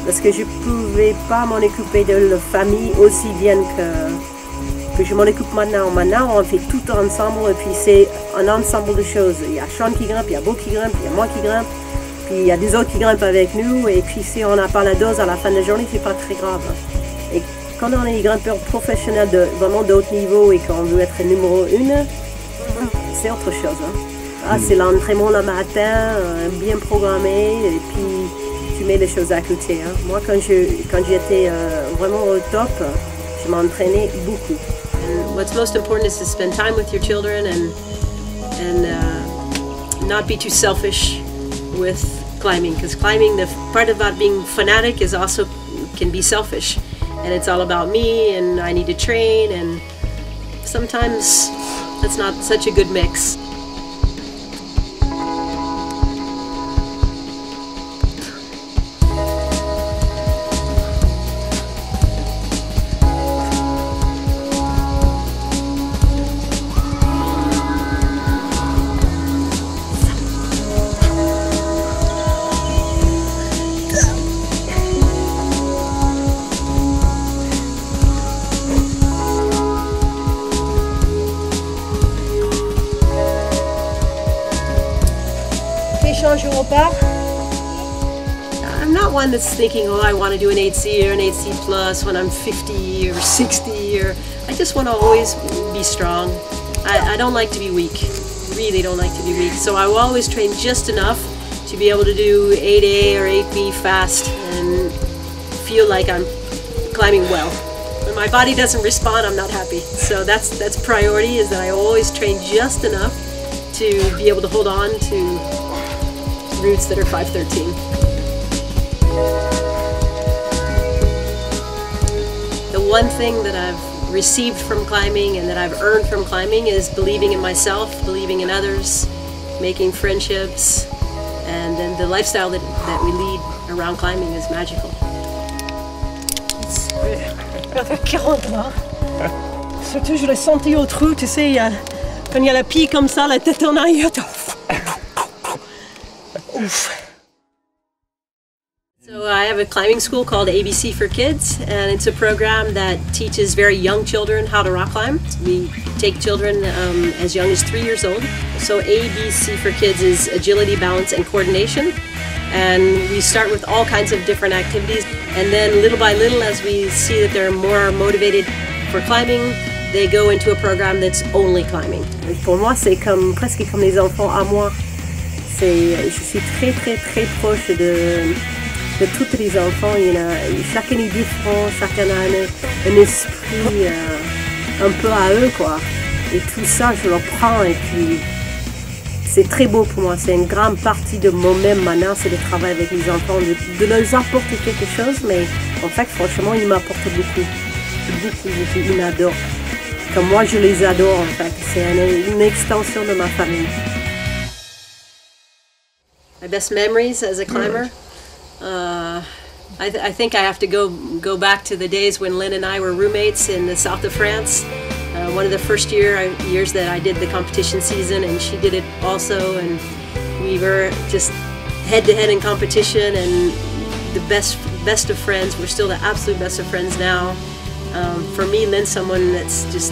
Parce que je ne pouvais pas m'en occuper de la famille aussi bien que, que je m'en occupe maintenant. Maintenant, on fait tout ensemble et puis c'est un ensemble de choses. Il y a Sean qui grimpe, il y a Beau qui grimpe, il y a moi qui grimpe, puis il y a des autres qui grimpent avec nous. Et puis si on n'a pas la dose à la fin de la journée, c'est pas très grave. Et quand on est grimpeur professionnel de vraiment de haut niveau et qu'on veut être numéro une, c'est autre chose. hein. Ah, c'est l'entraînement le matin, euh, bien programmé, et puis tu mets les choses à côté. hein. Moi, quand je quand euh, vraiment au top, je m'entraînais beaucoup. And what's most important is to spend time with your children and and uh, not be too selfish with climbing because climbing the part about being fanatic is also can be selfish and it's all about me and I need to train and sometimes that's not such a good mix. That's thinking, oh, I want to do an 8C or an 8C plus when I'm 50 or 60 or I just want to always be strong. I, I don't like to be weak. Really don't like to be weak. So I will always train just enough to be able to do 8A or 8B fast and feel like I'm climbing well. When my body doesn't respond, I'm not happy. So that's that's priority is that I always train just enough to be able to hold on to routes that are 513. The one thing that I've received from climbing and that I've earned from climbing is believing in myself, believing in others, making friendships, and then the lifestyle that, that we lead around climbing is magical. Avec [LAUGHS] 40. Surtout, je l'ai senti au trou, tu sais, quand il y a la pie comme ça, la tête en arrière. Ouf. A climbing school called ABC for Kids, and it's a program that teaches very young children how to rock climb. We take children um, as young as three years old. So ABC for Kids is agility, balance, and coordination. And we start with all kinds of different activities, and then little by little, as we see that they're more motivated for climbing, they go into a program that's only climbing. Pour moi, c'est comme presque comme les enfants à moi. C'est, je suis très très très proche de, de tous les enfants. Il y en a, chacun est différent, chacun a un, un esprit euh, un peu à eux quoi. Et tout ça, je le prends et puis c'est très beau pour moi. C'est une grande partie de moi-même maintenant, c'est de travailler avec les enfants, de, de leur apporter quelque chose, mais en fait, franchement, ils m'apportent beaucoup. Beaucoup, beaucoup. Ils m'adorent. Comme moi, je les adore en fait. C'est une, une extension de ma famille. My best memories as a climber? Uh, I, th- I think I have to go go back to the days when Lynn and I were roommates in the south of France. Uh, one of the first year I, years that I did the competition season, and she did it also, and we were just head to head in competition, and the best best of friends. We're still the absolute best of friends now. Um, for me, Lynn's someone that's just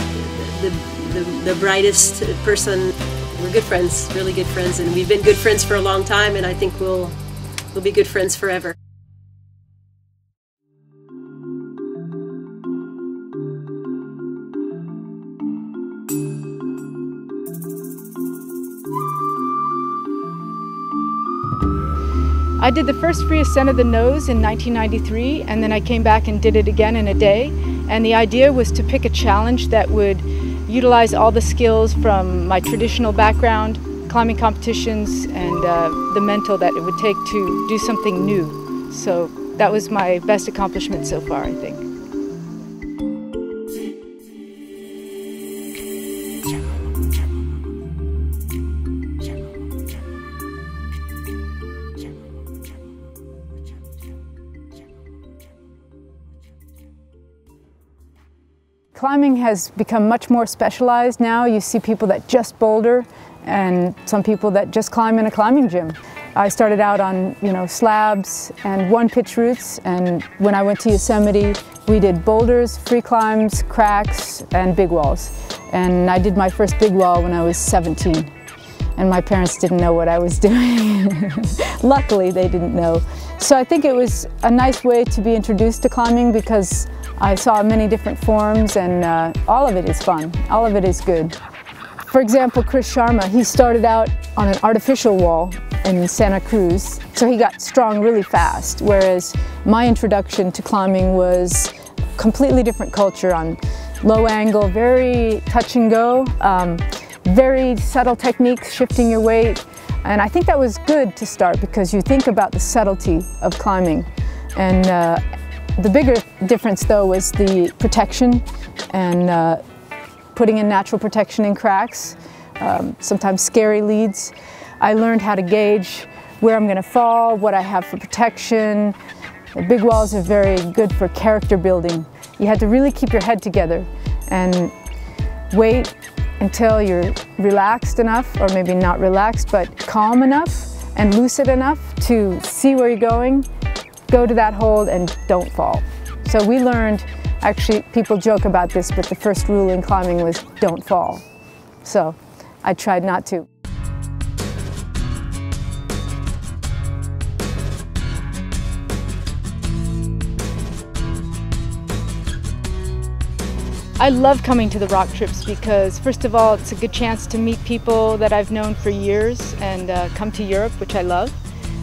the, the, the brightest person we're good friends, really good friends, and we've been good friends for a long time, and I think we'll we'll be good friends forever. I did the first free ascent of the nose in 1993, and then I came back and did it again in a day. And the idea was to pick a challenge that would utilize all the skills from my traditional background, climbing competitions, and uh, the mental that it would take to do something new. So that was my best accomplishment so far, I think. Climbing has become much more specialized now. You see people that just boulder and some people that just climb in a climbing gym. I started out on, you know, slabs and one pitch routes and when I went to Yosemite, we did boulders, free climbs, cracks, and big walls. And I did my first big wall when I was 17 and my parents didn't know what I was [LAUGHS] doing. Luckily, they didn't know. So I think it was a nice way to be introduced to climbing because I saw many different forms and uh, all of it is fun. All of it is good. For example, Chris Sharma, he started out on an artificial wall in Santa Cruz, so he got strong really fast, whereas my introduction to climbing was completely different culture on low angle, very touch and go, um, very subtle techniques, shifting your weight, and I think that was good to start because you think about the subtlety of climbing. And uh, the bigger difference though was the protection and uh, putting in natural protection in cracks, um, sometimes scary leads. I learned how to gauge where I'm going to fall, what I have for protection. The big walls are very good for character building. You had to really keep your head together and wait until you're relaxed enough, or maybe not relaxed, but calm enough and lucid enough to see where you're going, go to that hold and don't fall. So we learned, actually people joke about this, but the first rule in climbing was don't fall. So I tried not to. I love coming to the rock trips because first of all it's a good chance to meet people that I've known for years and uh, come to Europe which I love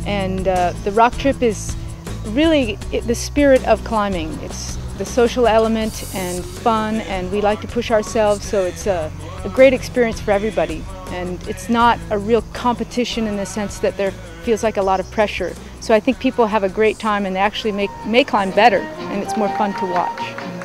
and uh, the rock trip is really the spirit of climbing. It's the social element and fun and we like to push ourselves so it's a, a great experience for everybody and it's not a real competition in the sense that there feels like a lot of pressure. So I think people have a great time and they actually make, may climb better and it's more fun to watch.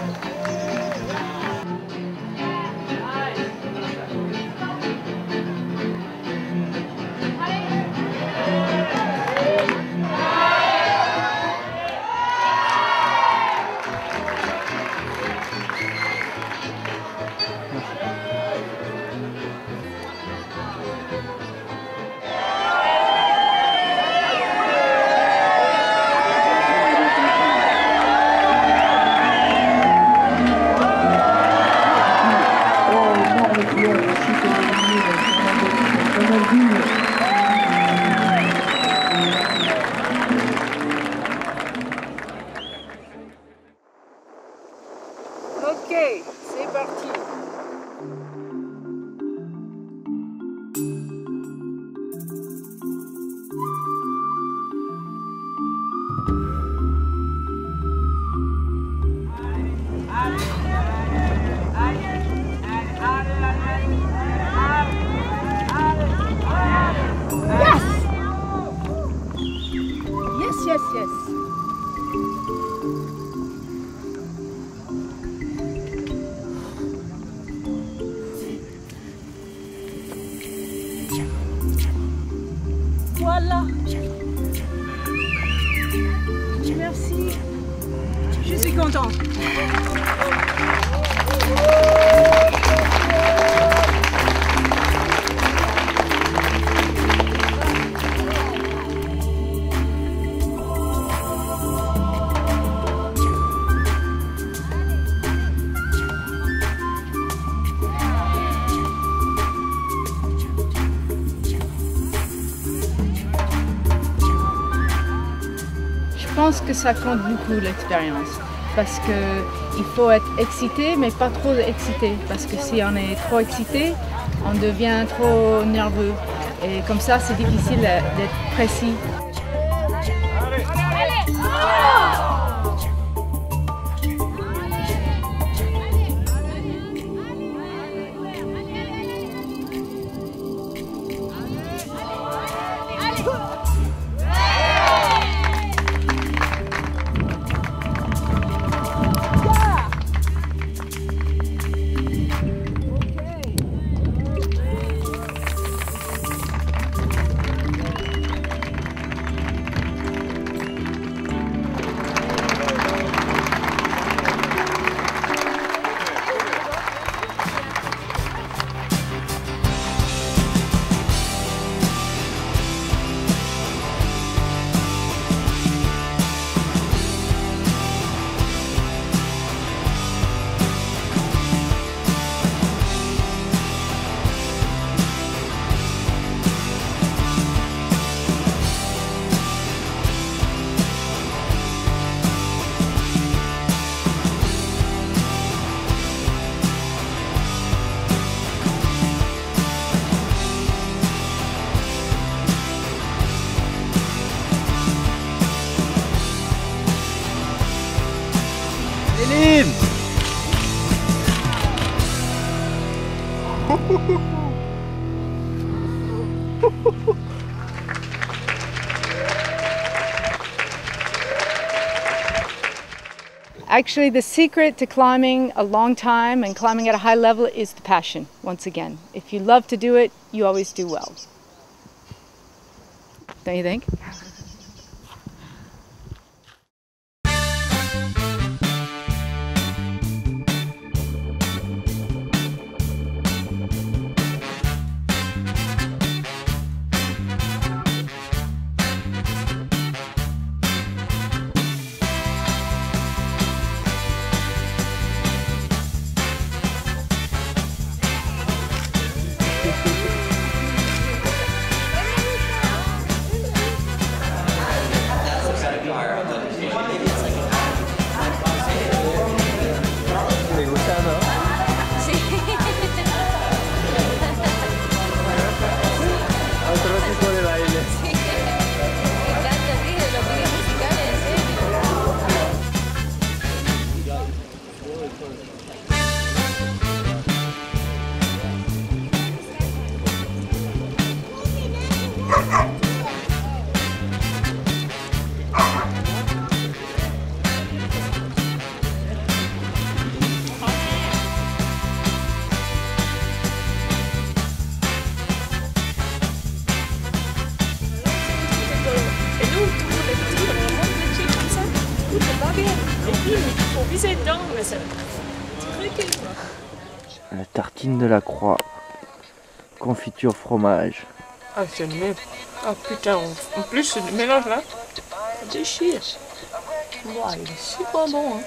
Ça compte beaucoup l'expérience. Parce que il faut être excité, mais pas trop excité. Parce que si on est trop excité, on devient trop nerveux. Et comme ça, c'est difficile d'être précis. Actually, the secret to climbing a long time and climbing at a high level is the passion, once again. If you love to do it, you always do well. Don't you think? Confiture fromage. Ah, c'est le même. Ah putain, en en plus, ce mélange là, déchire. Ouah, il est super bon, hein.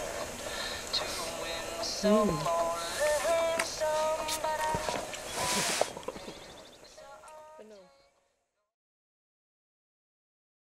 Mmh.